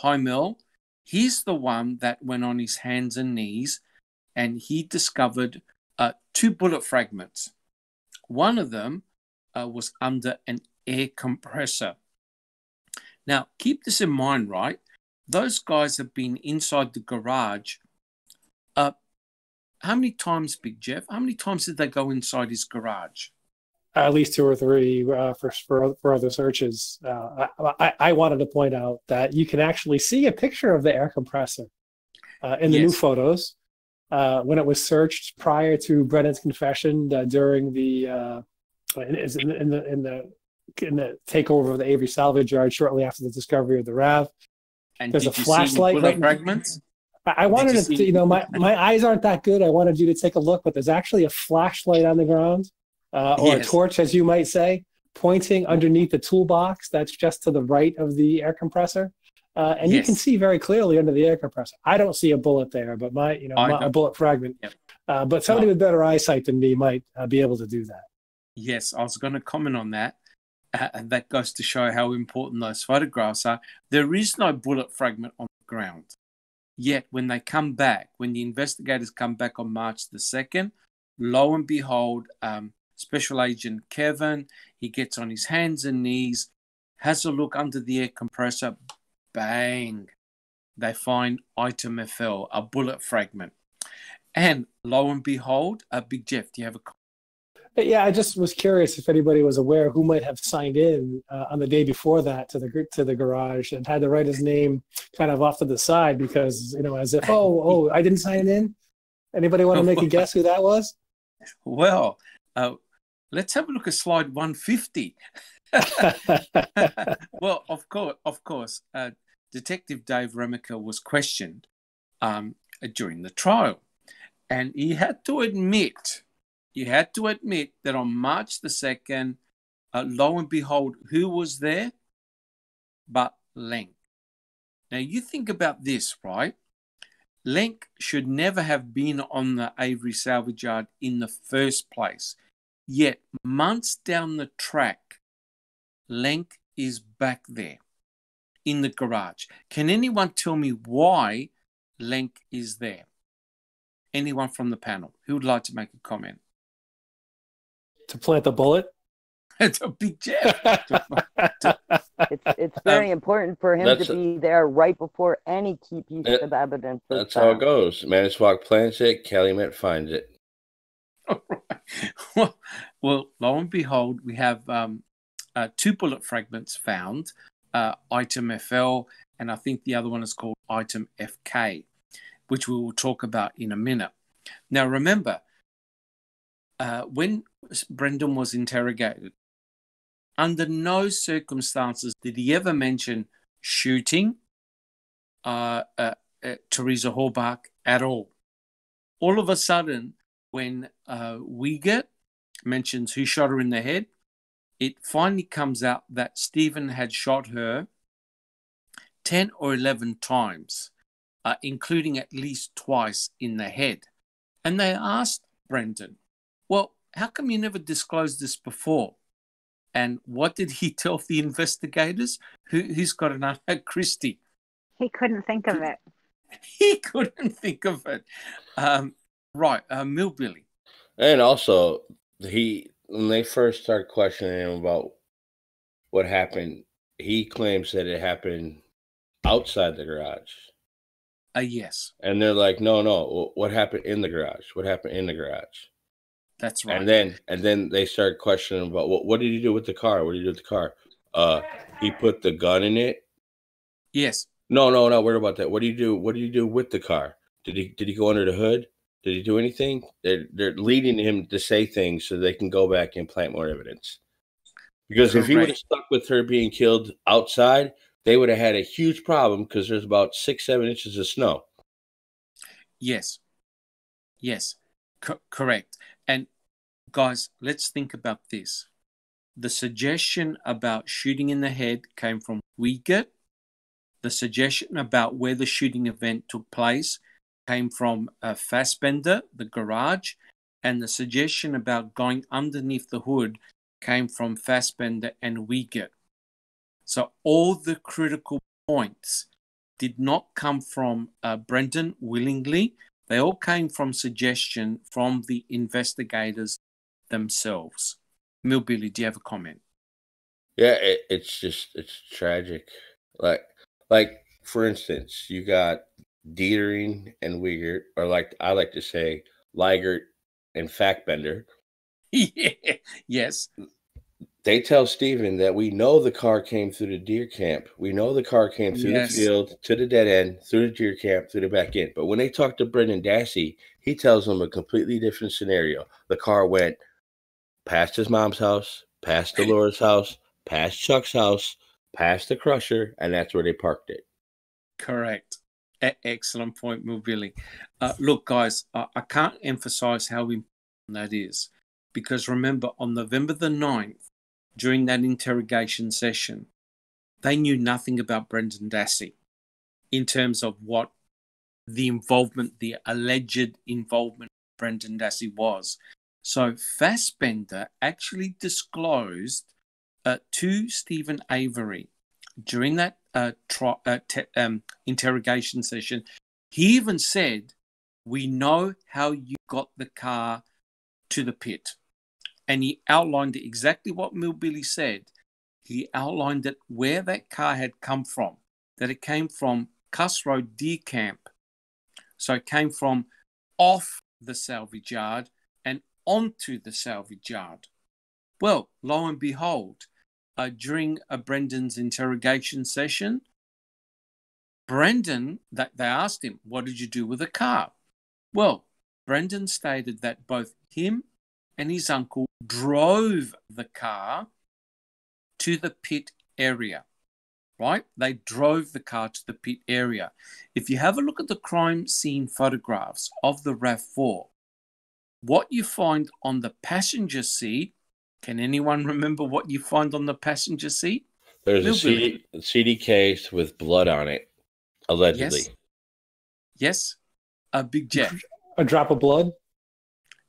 Heimel, he's the one that went on his hands and knees and he discovered uh, two bullet fragments. One of them uh, was under an air compressor. Now, keep this in mind, right? Those guys have been inside the garage. Uh, how many times, Big Jeff? How many times did they go inside his garage? at least two or three uh, for, for for other searches. Uh, I, I wanted to point out that you can actually see a picture of the air compressor uh, in the new photos uh, when it was searched prior to Brendan's confession uh, during the uh, in, in, the- in the in the takeover of the Avery salvage yard shortly after the discovery of the Rav. And There's a flashlight right- fragments? I, I wanted to, see- you know, my, my eyes aren't that good. I wanted you to take a look, but there's actually a flashlight on the ground, uh, or Yes. a torch, as you might say, pointing underneath the toolbox that's just to the right of the air compressor. Uh, and you can see very clearly under the air compressor. I don't see a bullet there, but my, you know, my, a bullet fragment. Yep. Uh, but somebody No. with better eyesight than me might uh, be able to do that. Yes, I was going to comment on that. And that goes to show how important those photographs are. There is no bullet fragment on the ground. Yet, when they come back, when the investigators come back on March the 2nd, lo and behold, um, Special Agent Kevin, he gets on his hands and knees, has a look under the air compressor, bang, they find item FL, a bullet fragment. And lo and behold, uh, Big Jeff, do you have a Yeah, I just was curious if anybody was aware who might have signed in uh, on the day before that to the to the garage and had to write his name kind of off to the side because you know as if oh oh I didn't sign in. Anybody want to make a guess who that was? Well, uh, let's have a look at slide 150. well, of course, of course, uh, Detective Dave Remiker was questioned um, during the trial, and he had to admit, he had to admit that on March the second, uh, lo and behold, who was there? But Lenk. Now you think about this, right? Lenk should never have been on the Avery salvage yard in the first place. Yet months down the track, Lenk is back there in the garage. Can anyone tell me why Lenk is there? Anyone from the panel who would like to make a comment? To plant the bullet. It's a big Jeff. It's it's very important for him to be there right before any key piece Eh, of evidence is That's how it goes. Manitowoc plants it, Calumet finds it. well, well, lo and behold, we have um, uh, two bullet fragments found, uh, item FL, and I think the other one is called item FK, which we will talk about in a minute. Now, remember, uh, when Brendan was interrogated, under no circumstances did he ever mention shooting uh, uh, uh, Teresa Halbach at all. All of a sudden, when uh, Wiegert mentions who shot her in the head, it finally comes out that Steven had shot her 10 or 11 times, uh, including at least twice in the head. And they asked Brendan, Well, how come you never disclosed this before? And what did he tell the investigators? Who, who's got an answer? Christie. He couldn't think of it. He couldn't think of it. Um, right, uh, Millbilly. And also, he when they first started questioning him about what happened, he claims that it happened outside the garage. Uh, yes, And they're like, no, no, what happened in the garage? What happened in the garage? That's right. And then and then they started questioning about what what did you do with the car? What did you do with the car? Uh he put the gun in it. yes, No, no, no, worry about that. What do you do? What did you do with the car? Did he did he go under the hood? Did he do anything? They're they're leading him to say things so they can go back and plant more evidence. Because if he would have stuck with her being killed outside, they would have had a huge problem because there's about six, seven inches of snow. yes, yes, Co- correct. And guys, let's think about this. The suggestion about shooting in the head came from Wiegert. The suggestion about where the shooting event took place came from uh, Fassbender, the garage. And the suggestion about going underneath the hood came from Fassbender and Wiegert. So all the critical points did not come from uh, Brendan willingly. They all came from suggestion from the investigators themselves. Millbilly, do you have a comment? Yeah, it, it's just it's tragic. Like like for instance, you got Dedering and Wiegert, or like I like to say, Ligert and Fackbender. yeah. Yes. They tell Steven that we know the car came through the deer camp. We know the car came through Yes. the field to the dead end, through the deer camp, through the back end. But when they talk to Brendan Dassey, he tells them a completely different scenario. The car went past his mom's house, past Dolores' house, past Chuck's house, past the crusher, and that's where they parked it. Correct. E- excellent point, Millbilly. Uh, look, guys, I-, I can't emphasize how important that is because remember, on November the 9th, during that interrogation session, they knew nothing about Brendan Dassey in terms of what the involvement, the alleged involvement of Brendan Dassey was. So Fassbender actually disclosed uh, to Steven Avery during that uh, uh, te- um, interrogation session. He even said, "We know how you got the car to the pit," and he outlined exactly what Millbilly said. He outlined it where that car had come from. That it came from Kuss Road Deer Camp. So it came from off the salvage yard and onto the salvage yard. Well, lo and behold, uh, during uh, Brendan's interrogation session, Brendan, that they asked him, "What did you do with the car?" Well, Brendan stated that both him and his uncle drove the car to the pit area. Right? They drove the car to the pit area. If you have a look at the crime scene photographs of the RAV4, what you find on the passenger seat, can anyone remember what you find on the passenger seat? There's a CD, CD case with blood on it, allegedly. Yes. Yes. A Big Jeff. A drop of blood.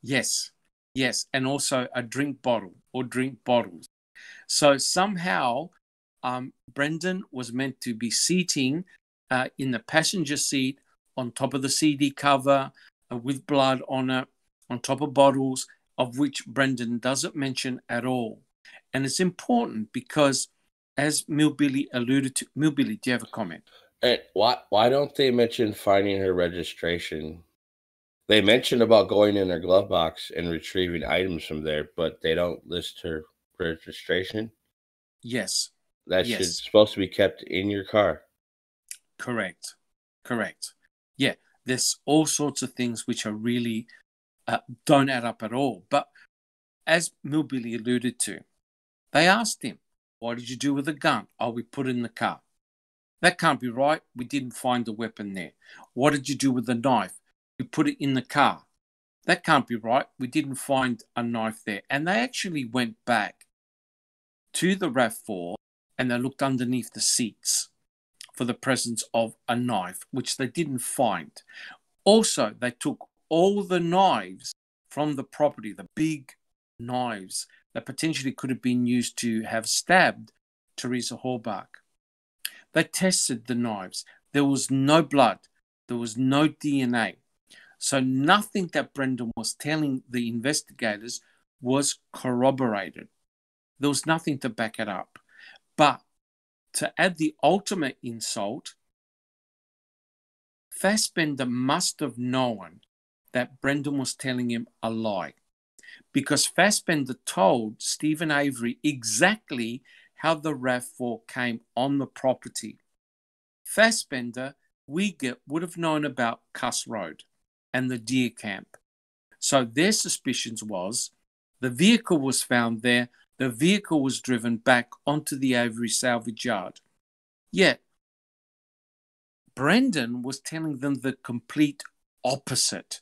Yes, yes, and also a drink bottle or drink bottles. So somehow, um, Brendan was meant to be seating uh, in the passenger seat on top of the CD cover uh, with blood on it, on top of bottles, of which Brendan doesn't mention at all. And it's important because, as Millbilly alluded to, Millbilly, do you have a comment? And why why don't they mention finding her registration? They mentioned about going in her glove box and retrieving items from there, but they don't list her registration. Yes, That Yes. should supposed to be kept in your car. Correct. Correct. Yeah, there's all sorts of things which are really uh, don't add up at all. But as Millbilly alluded to, they asked him, What did you do with the gun? Oh, we put it in the car. That can't be right. We didn't find the weapon there. What did you do with the knife? Put it in the car. That can't be right. We didn't find a knife there. And they actually went back to the RAV4 and they looked underneath the seats for the presence of a knife, which they didn't find. Also, they took all the knives from the property, the big knives that potentially could have been used to have stabbed Teresa Halbach. They tested the knives. There was no blood, there was no DNA. So, nothing that Brendan was telling the investigators was corroborated. There was nothing to back it up. But to add the ultimate insult, Fassbender must have known that Brendan was telling him a lie because Fassbender told Steven Avery exactly how the RAV4 came on the property. Fassbender, we get, would have known about Kuss Road and the deer camp. So their suspicions was the vehicle was found there, the vehicle was driven back onto the Avery salvage yard. Yet Brendan was telling them the complete opposite.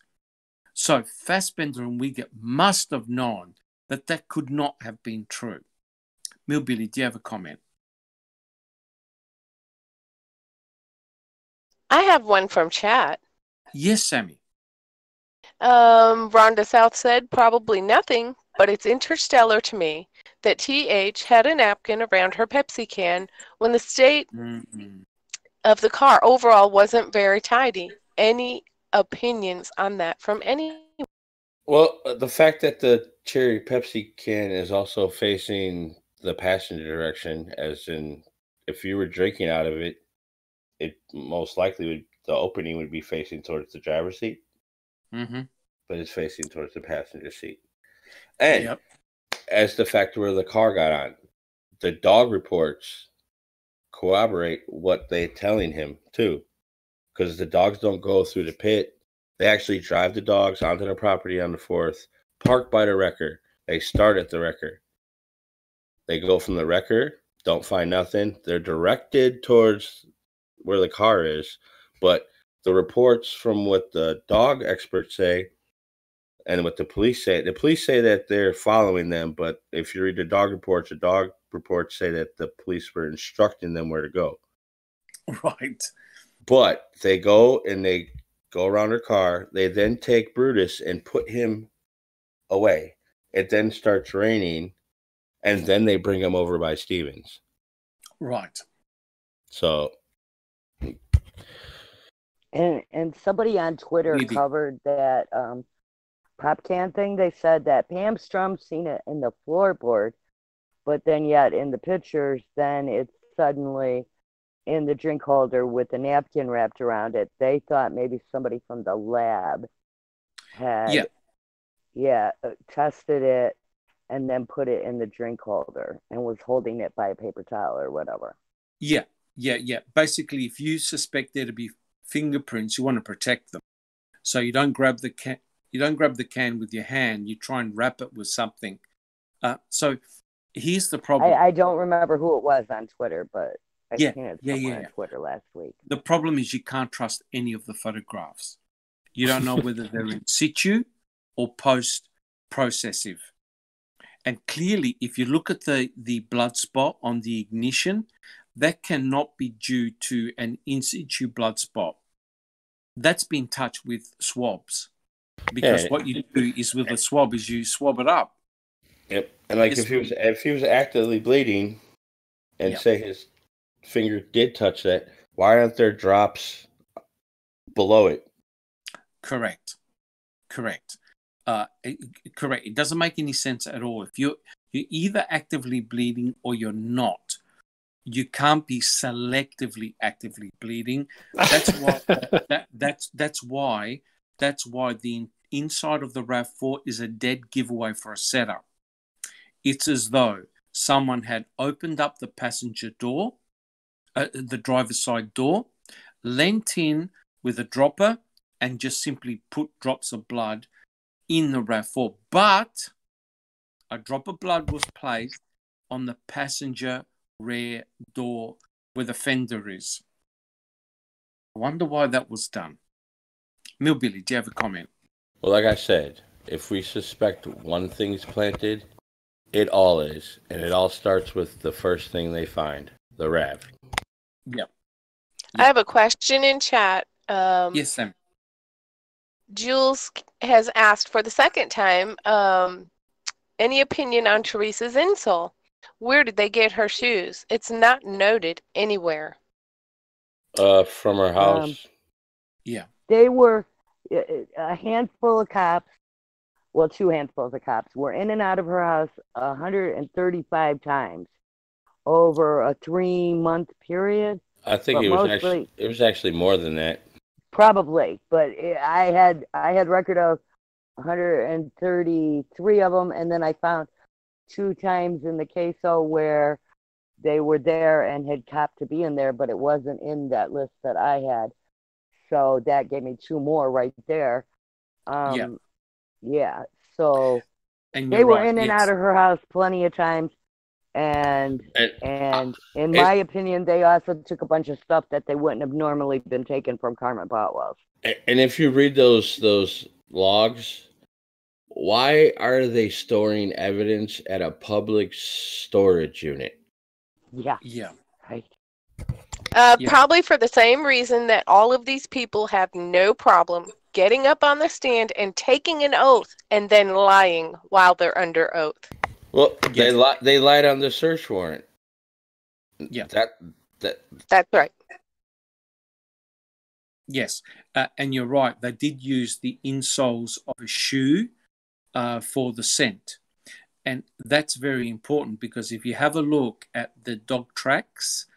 So Fassbender and Wiegert must have known that that could not have been true. Millbilly, do you have a comment? I have one from chat. Yes, Sammy. Um, Rhonda South said probably nothing, but it's interstellar to me that TH had a napkin around her Pepsi can when the state Mm-mm. of the car overall wasn't very tidy. Any opinions on that from any? Well, the fact that the cherry Pepsi can is also facing the passenger direction, as in if you were drinking out of it, it most likely would the opening would be facing towards the driver's seat, Mm-hmm. but it's facing towards the passenger seat. And Yep. as the fact where the car got on, the dog reports corroborate what they're telling him too, because the dogs don't go through the pit. They actually drive the dogs onto the property on the fourth, park by the wrecker. They start at the wrecker. They go from the wrecker, don't find nothing. They're directed towards where the car is, but the reports from what the dog experts say and what the police say, the police say that they're following them, but if you read the dog reports, the dog reports say that the police were instructing them where to go. Right. But they go and they go around her car. They then take Brutus and put him away. It then starts raining, and then they bring him over by Stevens. Right. So And and somebody on Twitter Maybe. covered that um pop can thing. They said that Pam Sturm seen it in the floorboard, but then yet in the pictures, then it's suddenly in the drink holder with a napkin wrapped around it. They thought maybe somebody from the lab had Yeah. yeah, uh, tested it and then put it in the drink holder and was holding it by a paper towel or whatever. Yeah, yeah, yeah. Basically, if you suspect there to be fingerprints, you want to protect them. So you don't grab the can. You don't grab the can with your hand. You try and wrap it with something. Uh, so here's the problem. I, I don't remember who it was on Twitter, but I Yeah, seen it yeah, yeah, on. Twitter last week. the problem is you can't trust any of the photographs. You don't know whether they're in situ or post processive. And clearly, if you look at the, the blood spot on the ignition, that cannot be due to an in situ blood spot. That's been touched with swabs. Because Yeah. what you do is with a swab is you swab it up. Yep. And like It's- if he was if he was actively bleeding, and Yeah. say his finger did touch that, why aren't there drops below it? Correct. Correct. Uh, correct. It doesn't make any sense at all. If you're you're either actively bleeding or you're not, you can't be selectively actively bleeding. That's why that that's that's why that's why the inside of the RAV4 is a dead giveaway for a setup. It's as though someone had opened up the passenger door, uh, the driver's side door, leant in with a dropper, and just simply put drops of blood in the RAV4. But a drop of blood was placed on the passenger rear door where the fender is. I wonder why that was done. Millbilly, do you have a comment? Well, like I said, if we suspect one thing's planted, it all is, and it all starts with the first thing they find, the rav. Yep. I have a question in chat. Um, Yes, Sam. Jules has asked for the second time um, any opinion on Teresa's insole? Where did they get her shoes? It's not noted anywhere. Uh, from her house. Yeah. They were uh, a handful of cops, well, two handfuls of cops were in and out of her house 135 times over a three month period. I think but it was mostly- actually it was actually more than that. Probably, but it, I had I had record of 133 of them, and then I found two times in the CASO where they were there and had copped to be in there, but it wasn't in that list that I had. So that gave me two more right there. Um, Yeah. yeah. So And they were right, in and yes. out of her house plenty of times, and And and in it- my opinion, they also took a bunch of stuff that they wouldn't have normally been taken from Carmen Boutwell's. and if you read those those logs, why are they storing evidence at a public storage unit? Yeah, Yeah. right. Uh, Yeah. Probably for the same reason that all of these people have no problem getting up on the stand and taking an oath and then lying while they're under oath. Well, they Yes. li- they lied on the search warrant. Yeah. That that That's right. Yes, uh, and you're right. They did use the insoles of a shoe uh, for the scent, and that's very important because if you have a look at the dog tracks,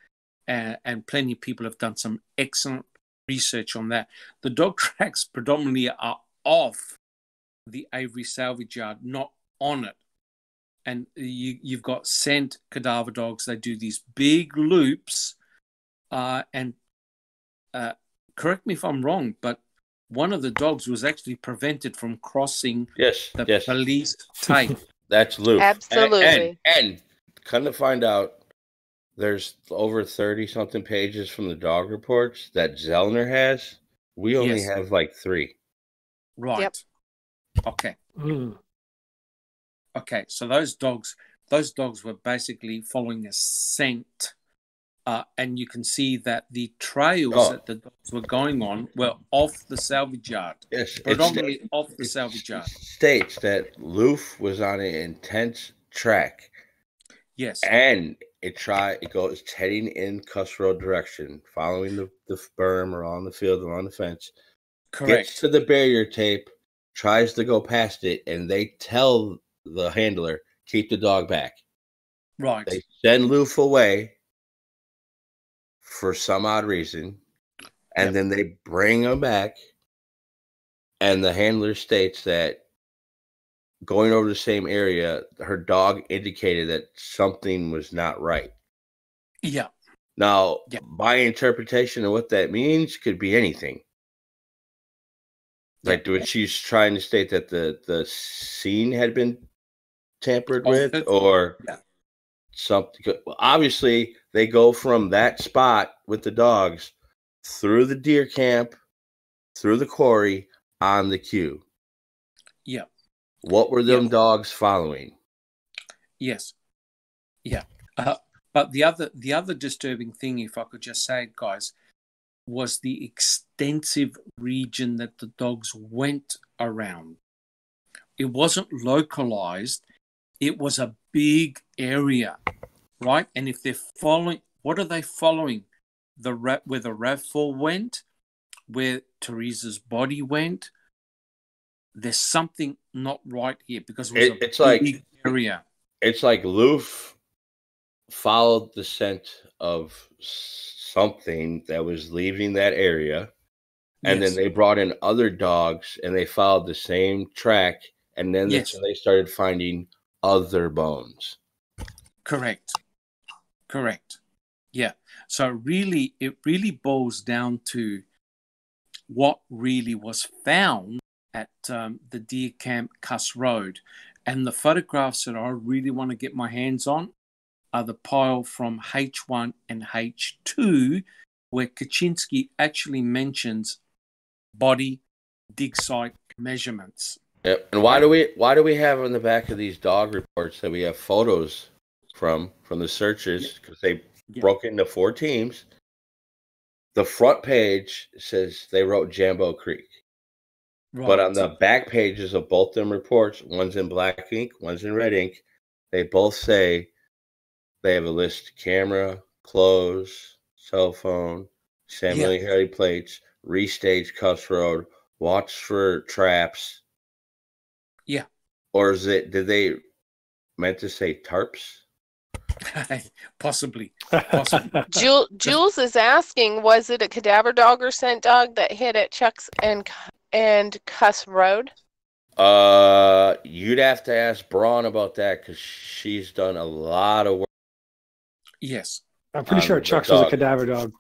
uh, and plenty of people have done some excellent research on that, the dog tracks predominantly are off the Avery salvage yard, not on it. And you, you've got scent cadaver dogs. They do these big loops, uh, and uh, correct me if I'm wrong, but one of the dogs was actually prevented from crossing yes the yes police tape. that's Luke. And- Absolutely. And, and come to find out, there's over thirty something pages from the dog reports that Zellner has. We only Yes. have like three. right. Yep. Okay. Mm. Okay. So those dogs, those dogs were basically following a scent. Uh, and you can see that the trails Oh. that the dogs were going on were off the salvage yard, Yes, predominantly sta- off the salvage yard. states that Loof was on an intense track Yes, and it try it goes it's heading in Kuss Road direction, following the, the berm or on the field or on the fence. Correct. Gets correct. to the barrier tape, tries to go past it, and they tell the handler, keep the dog back. Right. They send Loof away for some odd reason, and Yep. then they bring him back. And the handler states that going over the same area, her dog indicated that something was not right. Yeah. Now, Yeah. my interpretation of what that means could be anything. Like what she's trying to state that the the scene had been tampered oh, with, or Yeah. Something. Well, obviously, they go from that spot with the dogs through the deer camp, through the quarry on the queue. Yeah. What were them Yeah. dogs following? Yes. Yeah. Uh, but the other the other disturbing thing, if I could just say it, guys, was the extensive region that the dogs went around. It wasn't localized. It was a big area, right? And if they're following, what are they following? The where the Rav4 went, where Teresa's body went. There's something not right here because it It- a it's like- area. It's like Loof followed the scent of something that was leaving that area, and Yes. then they brought in other dogs and they followed the same track, and then that's Yes. when they started finding other bones. Correct. Correct. Yeah. So really, it really boils down to what really was found at um, the deer camp Kuss Road. And the photographs that I really want to get my hands on are the pile from H1 and H2, where Kaczynski actually mentions body dig site measurements. Yep. And why do we why do we have on the back of these dog reports that we have photos from from the searches because they Yeah. broke into four teams? The front page says they wrote Jambo Creek. But on the back pages of both them reports, one's in black ink, one's in red ink, they both say they have a list camera, clothes, cell phone, Samuel Yeah. Harry plates, restage Kuss Road, watch for traps. Yeah. Or is it did they meant to say tarps? possibly. Possibly. Jul- Jules is asking, was it a cadaver dog or scent dog that hit at Chuck's and and Kuss Road? Uh you'd have to ask Braun about that because she's done a lot of work. Yes. I'm pretty sure the Chuck's was a cadaver dog.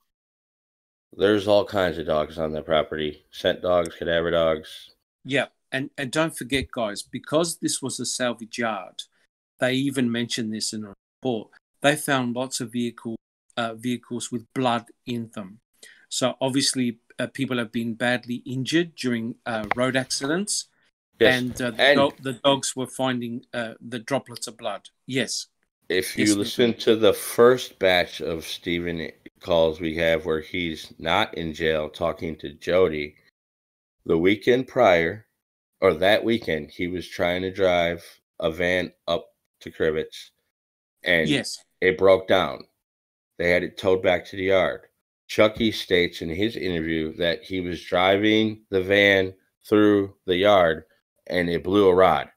There's all kinds of dogs on the property. Scent dogs, cadaver dogs. Yeah, and and don't forget, guys, because this was a salvage yard, they even mentioned this in a They found lots of vehicle uh, vehicles with blood in them. So obviously, uh, people have been badly injured during uh, road accidents, Yes. and, uh, the, and- dog, the dogs were finding uh, the droplets of blood. Yes, If you Yes, listen to the first batch of Steven calls we have where he's not in jail talking to Jody, the weekend prior, or that weekend, he was trying to drive a van up to Crivitz and yes, it broke down. They had it towed back to the yard. Chucky states in his interview that he was driving the van through the yard and it blew a rod.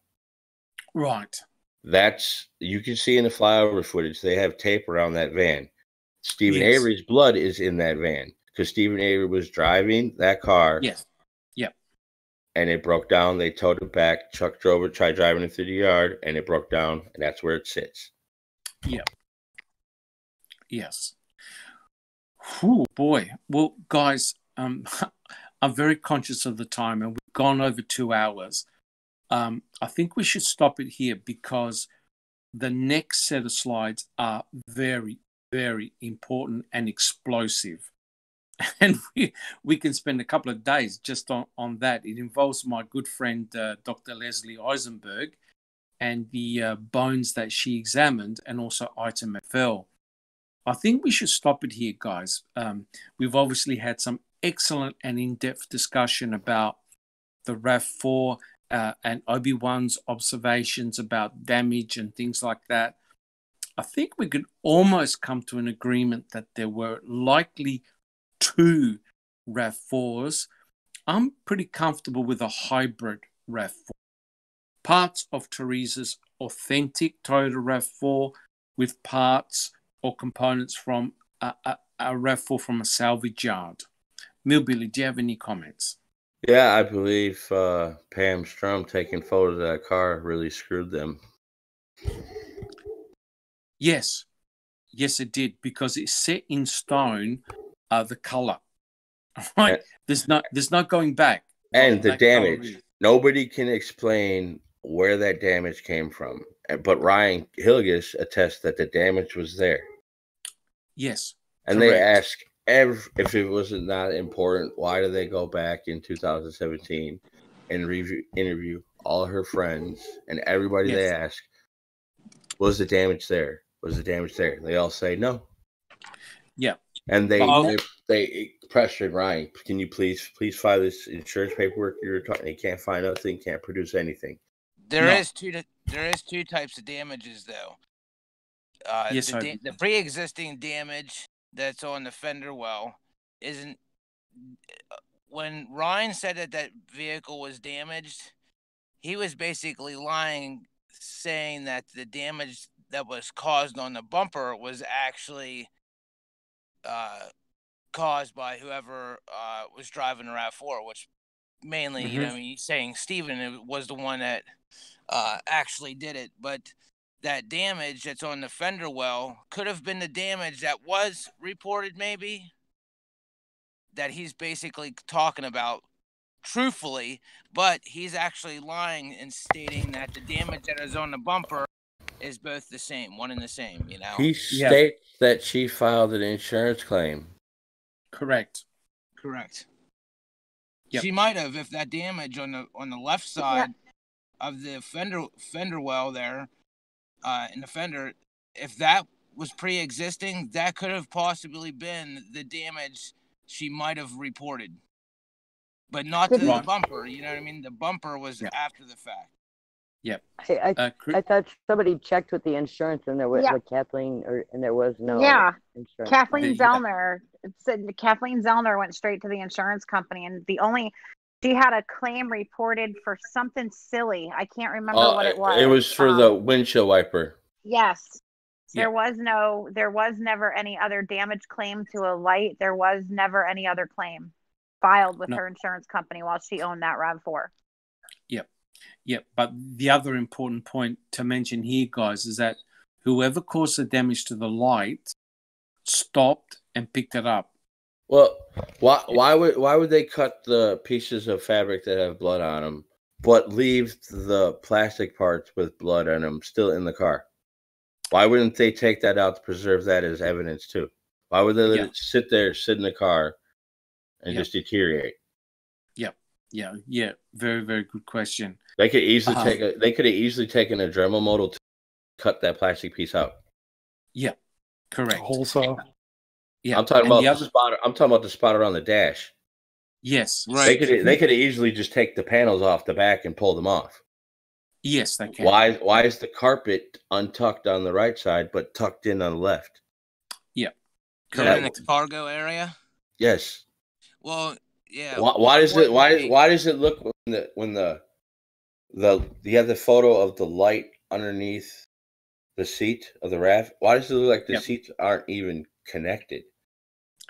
right. That's you can see in the flyover footage. They have tape around that van. Steven Yes. Avery's blood is in that van because Steven Avery was driving that car Yes, Yep. and it broke down. They towed it back. Chuck drove it, tried driving it through the yard, and it broke down, and that's where it sits. Yes. Whew, boy. Well, guys, um, I'm very conscious of the time, and we've gone over two hours. Um, I think we should stop it here because the next set of slides are very, very important and explosive. And we, we can spend a couple of days just on, on that. It involves my good friend, uh, Dr. Leslie Eisenberg, and the uh, bones that she examined, and also item FL. I think we should stop it here, guys. Um, we've obviously had some excellent and in depth discussion about the RAV4 uh, and Obi Wan's observations about damage and things like that. I think we could almost come to an agreement that there were likely two RAV4s. I'm pretty comfortable with a hybrid RAV4. Parts of Teresa's authentic Toyota RAV4 with parts or components from a, a, a RAV4 from a salvage yard. Millbilly, do you have any comments? Yeah, I believe uh, Pam Sturm taking photos of that car really screwed them. Yes, yes, it did because it's set in stone. Uh, the color, right? Yeah. There's no, there's no going back. And the damage. is. Nobody can explain where that damage came from. Eh, but Ryan Hillegas attests that the damage was there. Yes, And they ask ev- if it wasn't not important, why do they go back in 2017 and review, interview all her friends and everybody they ask, was the damage there? Was the damage there? They all say no. Yeah. And they Well- they, they pressured Ryan, can you please please file this insurance paperwork you're talking? He can't find nothing, can't produce anything. There is No. two. There is two types of damages, though. Uh, Yes, the, da- the pre-existing damage that's on the fender well isn't. When Ryan said that that vehicle was damaged, he was basically lying, saying that the damage that was caused on the bumper was actually uh, caused by whoever uh, was driving the Rav4, which mainly, you know, he's saying Steven was the one that uh, actually did it, but that damage that's on the fender well could have been the damage that was reported, maybe that he's basically talking about truthfully, but he's actually lying and stating that the damage that is on the bumper is both the same, one and the same, you know? He Yeah. states that she filed an insurance claim. correct. Correct. Yep. She might have if that damage on the on the left side of the fender fender well there, uh, in the fender, if that was pre-existing, that could have possibly been the damage she might have reported, but not to the bumper. You know what I mean? The bumper was Yeah. after the fact. I, I, Uh, Chri- I thought somebody checked with the insurance and there was Yeah. with Kathleen or and there was no Yeah. insurance. Kathleen Yeah. Zellner it said Kathleen Zellner went straight to the insurance company, and the only she had a claim reported for something silly. I can't remember Uh, what it was. It was for Um, the windshield wiper. Yes. Yeah. There was no, there was never any other damage claim to a light. There was never any other claim filed with No. her insurance company while she owned that RAV4. Yeah, but the other important point to mention here, guys, is that whoever caused the damage to the light stopped and picked it up. Well, why why would why would they cut the pieces of fabric that have blood on them, but leave the plastic parts with blood on them still in the car? Why wouldn't they take that out to preserve that as evidence too? Why would they let Yeah. it sit there, sit in the car, and just deteriorate? Yeah, yeah, very, very good question. They could easily Uh-huh. take a, they could have easily taken a Dremel model to cut that plastic piece out. Yeah, correct. Whole saw. Yeah, I'm talking and about the the, other. spotter. I'm talking about the spotter on the dash. Yes, right. They could they could easily just take the panels off the back and pull them off. yes, they can. Why why is the carpet untucked on the right side but tucked in on the left? Is that in the cargo area? Yes. Well, yeah. Why, why does it why Importantly- why does it look when the when the the you have the photo of the light underneath the seat of the Rav? Why does it look like the Yep. seats aren't even connected?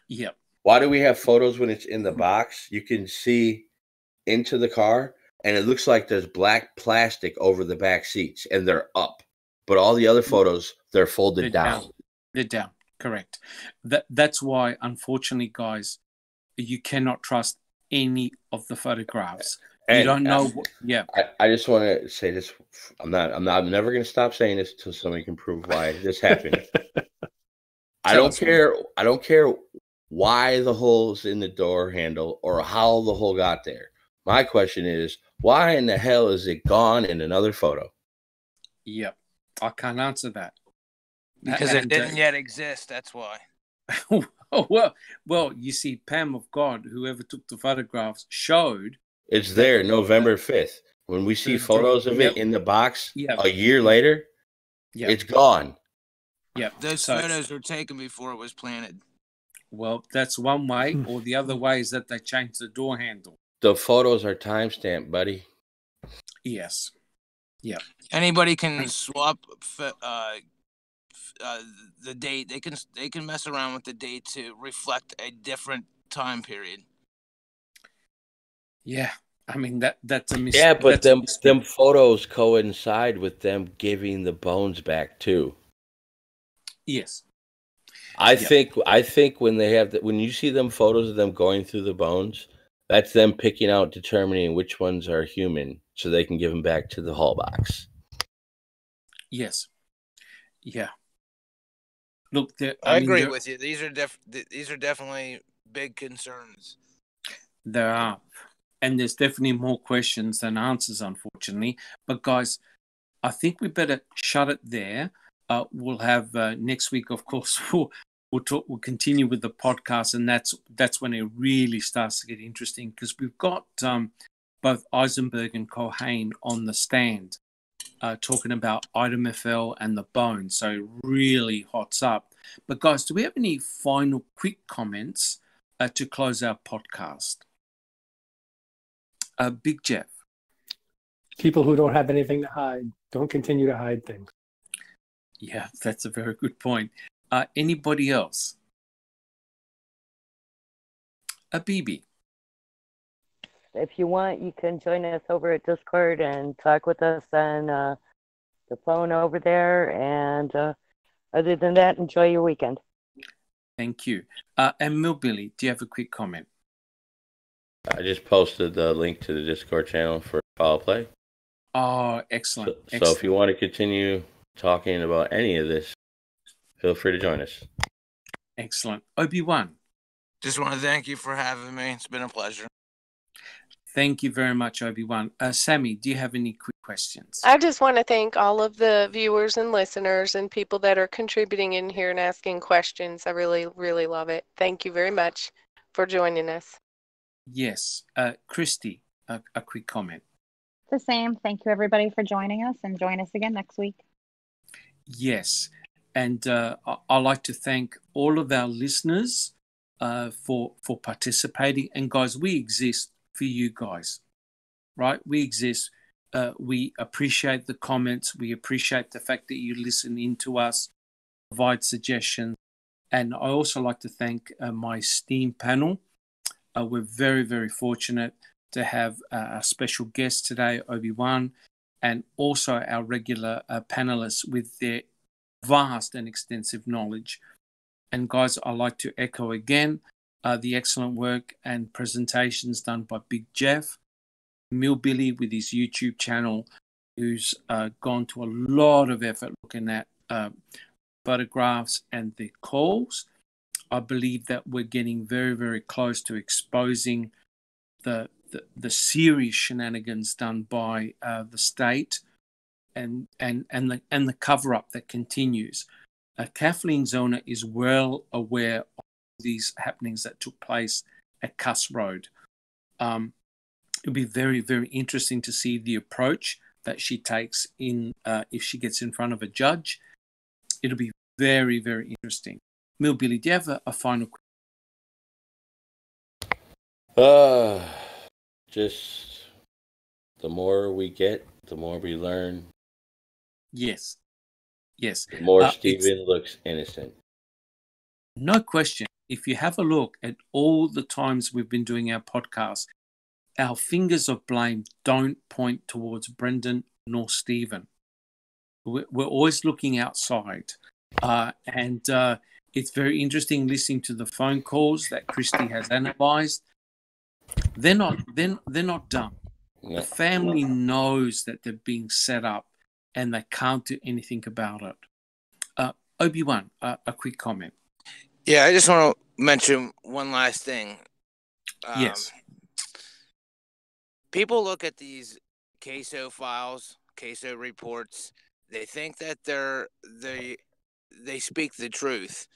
Yeah, Why do we have photos when it's in the box? You can see into the car and it looks like there's black plastic over the back seats and they're up. But all the other mm-hmm. photos they're folded They're down. down. they're down. Correct. That that's why, unfortunately, guys, you cannot trust any of the photographs. you don't know. uh, what, yeah, I, I just want to say this. I'm not. I'm not. I'm never going to stop saying this until somebody can prove why this happened. I don't us, man. care. I don't care why the hole's in the door handle or how the hole got there. My question is, why in the hell is it gone in another photo? Yep, I can't answer that. Because it And, uh, didn't yet exist. That's why. oh well, well, you see, Pam of God, whoever took the photographs, showed. It's there, November fifth. When we see photos of yep. it in the box Yeah. a year later, Yeah, it's gone. yeah. Those So- photos were taken before it was planted. Well, that's one way, Hmm. or the other way is that they changed the door handle. The photos are timestamped, buddy. Yes. Yeah. Anybody can swap uh, f- uh, the date. They can they can mess around with the date to reflect a different time period. Yeah, I mean that that's a mis- Yeah, but that's them them photos coincide with them giving the bones back too. yes, I Yeah. think I think when they have the, when you see them photos of them going through the bones, that's them picking out determining which ones are human so they can give them back to the Halbachs. yes, yeah. Look, I, I, mean, agree with you. These are def- these are definitely big concerns. There are. And there's definitely more questions than answers, unfortunately. But guys, I think we better shut it there. Uh, we'll have uh, next week, of course. We'll we'll talk. We'll continue with the podcast, and that's that's when it really starts to get interesting because we've got um, both Eisenberg and Culhane on the stand uh, talking about item FL and the bone. So really hots up. But guys, do we have any final quick comments uh, to close our podcast? Uh, Big Jeff. People who don't have anything to hide don't continue to hide things. Yeah, that's a very good point. Uh, anybody else? A BB. If you want, you can join us over at Discord and talk with us on uh, the phone over there. And uh, other than that, enjoy your weekend. Thank you. Uh, and Millbilly, do you have a quick comment? I just posted the link to the Discord channel for Foul Play. Oh, So, excellent. so if you want to continue talking about any of this, feel free to join us. excellent. Obi Wan, Just want to thank you for having me. It's been a pleasure. Thank you very much, Obi Wan. Uh, Sammy, do you have any quick questions? I just want to thank all of the viewers and listeners and people that are contributing in here and asking questions. I really, really love it. Thank you very much for joining us. Yes. Uh, Christy, a, a quick comment. The same. Thank you, everybody, for joining us, and join us again next week. Yes. And uh, I- I'd like to thank all of our listeners uh, for, for participating. And guys, we exist for you guys, right? We exist. Uh, we appreciate the comments. We appreciate the fact that you listen in to us, provide suggestions. And I also like to thank uh, my STEAM panel. Uh, we're very, very fortunate to have uh, a special guest today, Obi Wan, and also our regular uh, panelists with their vast and extensive knowledge. And guys, I like to echo again uh, the excellent work and presentations done by Big Jeff, Millbilly with his YouTube channel, who's uh, gone to a lot of effort looking at uh, photographs and the calls. I believe that we're getting very, very close to exposing the the, the serious shenanigans done by uh, the state and and and the and the cover up that continues. Uh, Kathleen Zellner is well aware these happenings that took place at Kuss Road. Um, it'll be very very interesting to see the approach that she takes in uh, if she gets in front of a judge. It'll be very very interesting. Millbilly, do you have a, a final? Uh, just the more we get, the more we learn, Yes, yes. the more Uh, Steven looks innocent. No question. If you have a look at all the times we've been doing our podcast, our fingers of blame don't point towards Brendan nor Steven. We're, we're always looking outside. Uh, and uh, it's very interesting listening to the phone calls that Christy has analyzed. They're not, they're, they're not dumb. No. The family knows that they're being set up and they can't do anything about it. Uh, Obi Wan, uh, a quick comment. Yeah, I just want to mention one last thing. Um, Yes. People look at these CASO files, CASO reports. They think that they're they they speak the truth.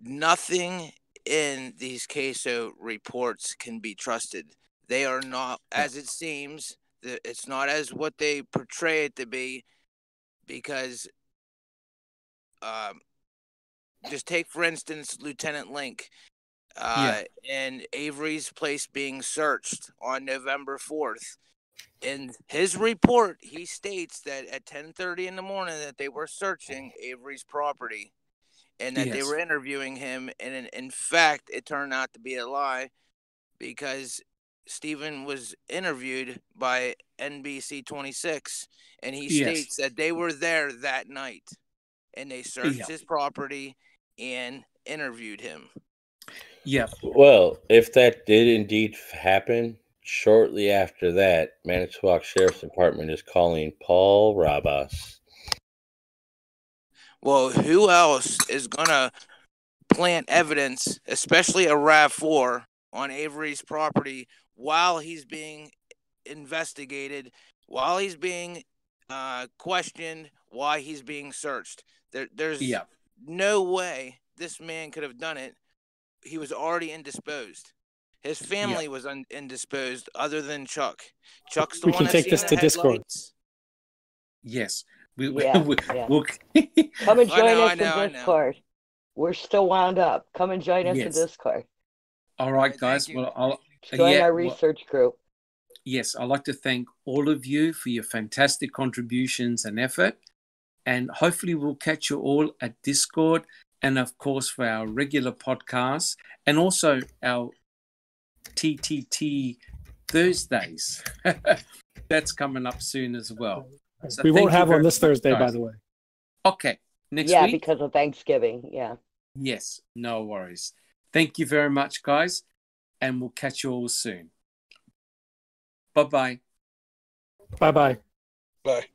Nothing in these CASO reports can be trusted. They are not, as it seems, it's not as what they portray it to be, because um, just take for instance Lieutenant Lenk uh, and Avery's place being searched on November 4th. In his report, he states that at 10:30 in the morning that they were searching Avery's property and that they were interviewing him and in, in fact it turned out to be a lie because Steven was interviewed by NBC 26, and he Yes. states that they were there that night, and they searched Yeah. his property and interviewed him. Yeah. Well, if that did indeed happen, shortly after that, Manitowoc Sheriff's Department is calling Paul Rabas. Well, who else is gonna plant evidence, especially a RAV4, on Avery's property while he's being investigated, while he's being uh, questioned, why he's being searched? There, there's Yeah. No way this man could have done it. He was already indisposed. His family was un- indisposed, other than Chuck. Chuck's the We one can take this to Discord. headlights. Yes. We, Yeah, we, yeah. we'll, Come and join know, us know, in. Discord. We're still wound up. Come and join us in Discord. all Right, right, guys. Well, I'll, Join yeah, our well- research group. yes, I'd like to thank all of you for your fantastic contributions and effort. And hopefully, we'll catch you all at Discord and, of course, for our regular podcasts and also our TTT Thursdays. That's coming up soon as well. So we won't have very one this much, Thursday, by the way. Okay. Next yeah, week? because of Thanksgiving. Yeah. Yes, no worries. Thank you very much, guys. And we'll catch you all soon. Bye bye. Bye bye. Bye.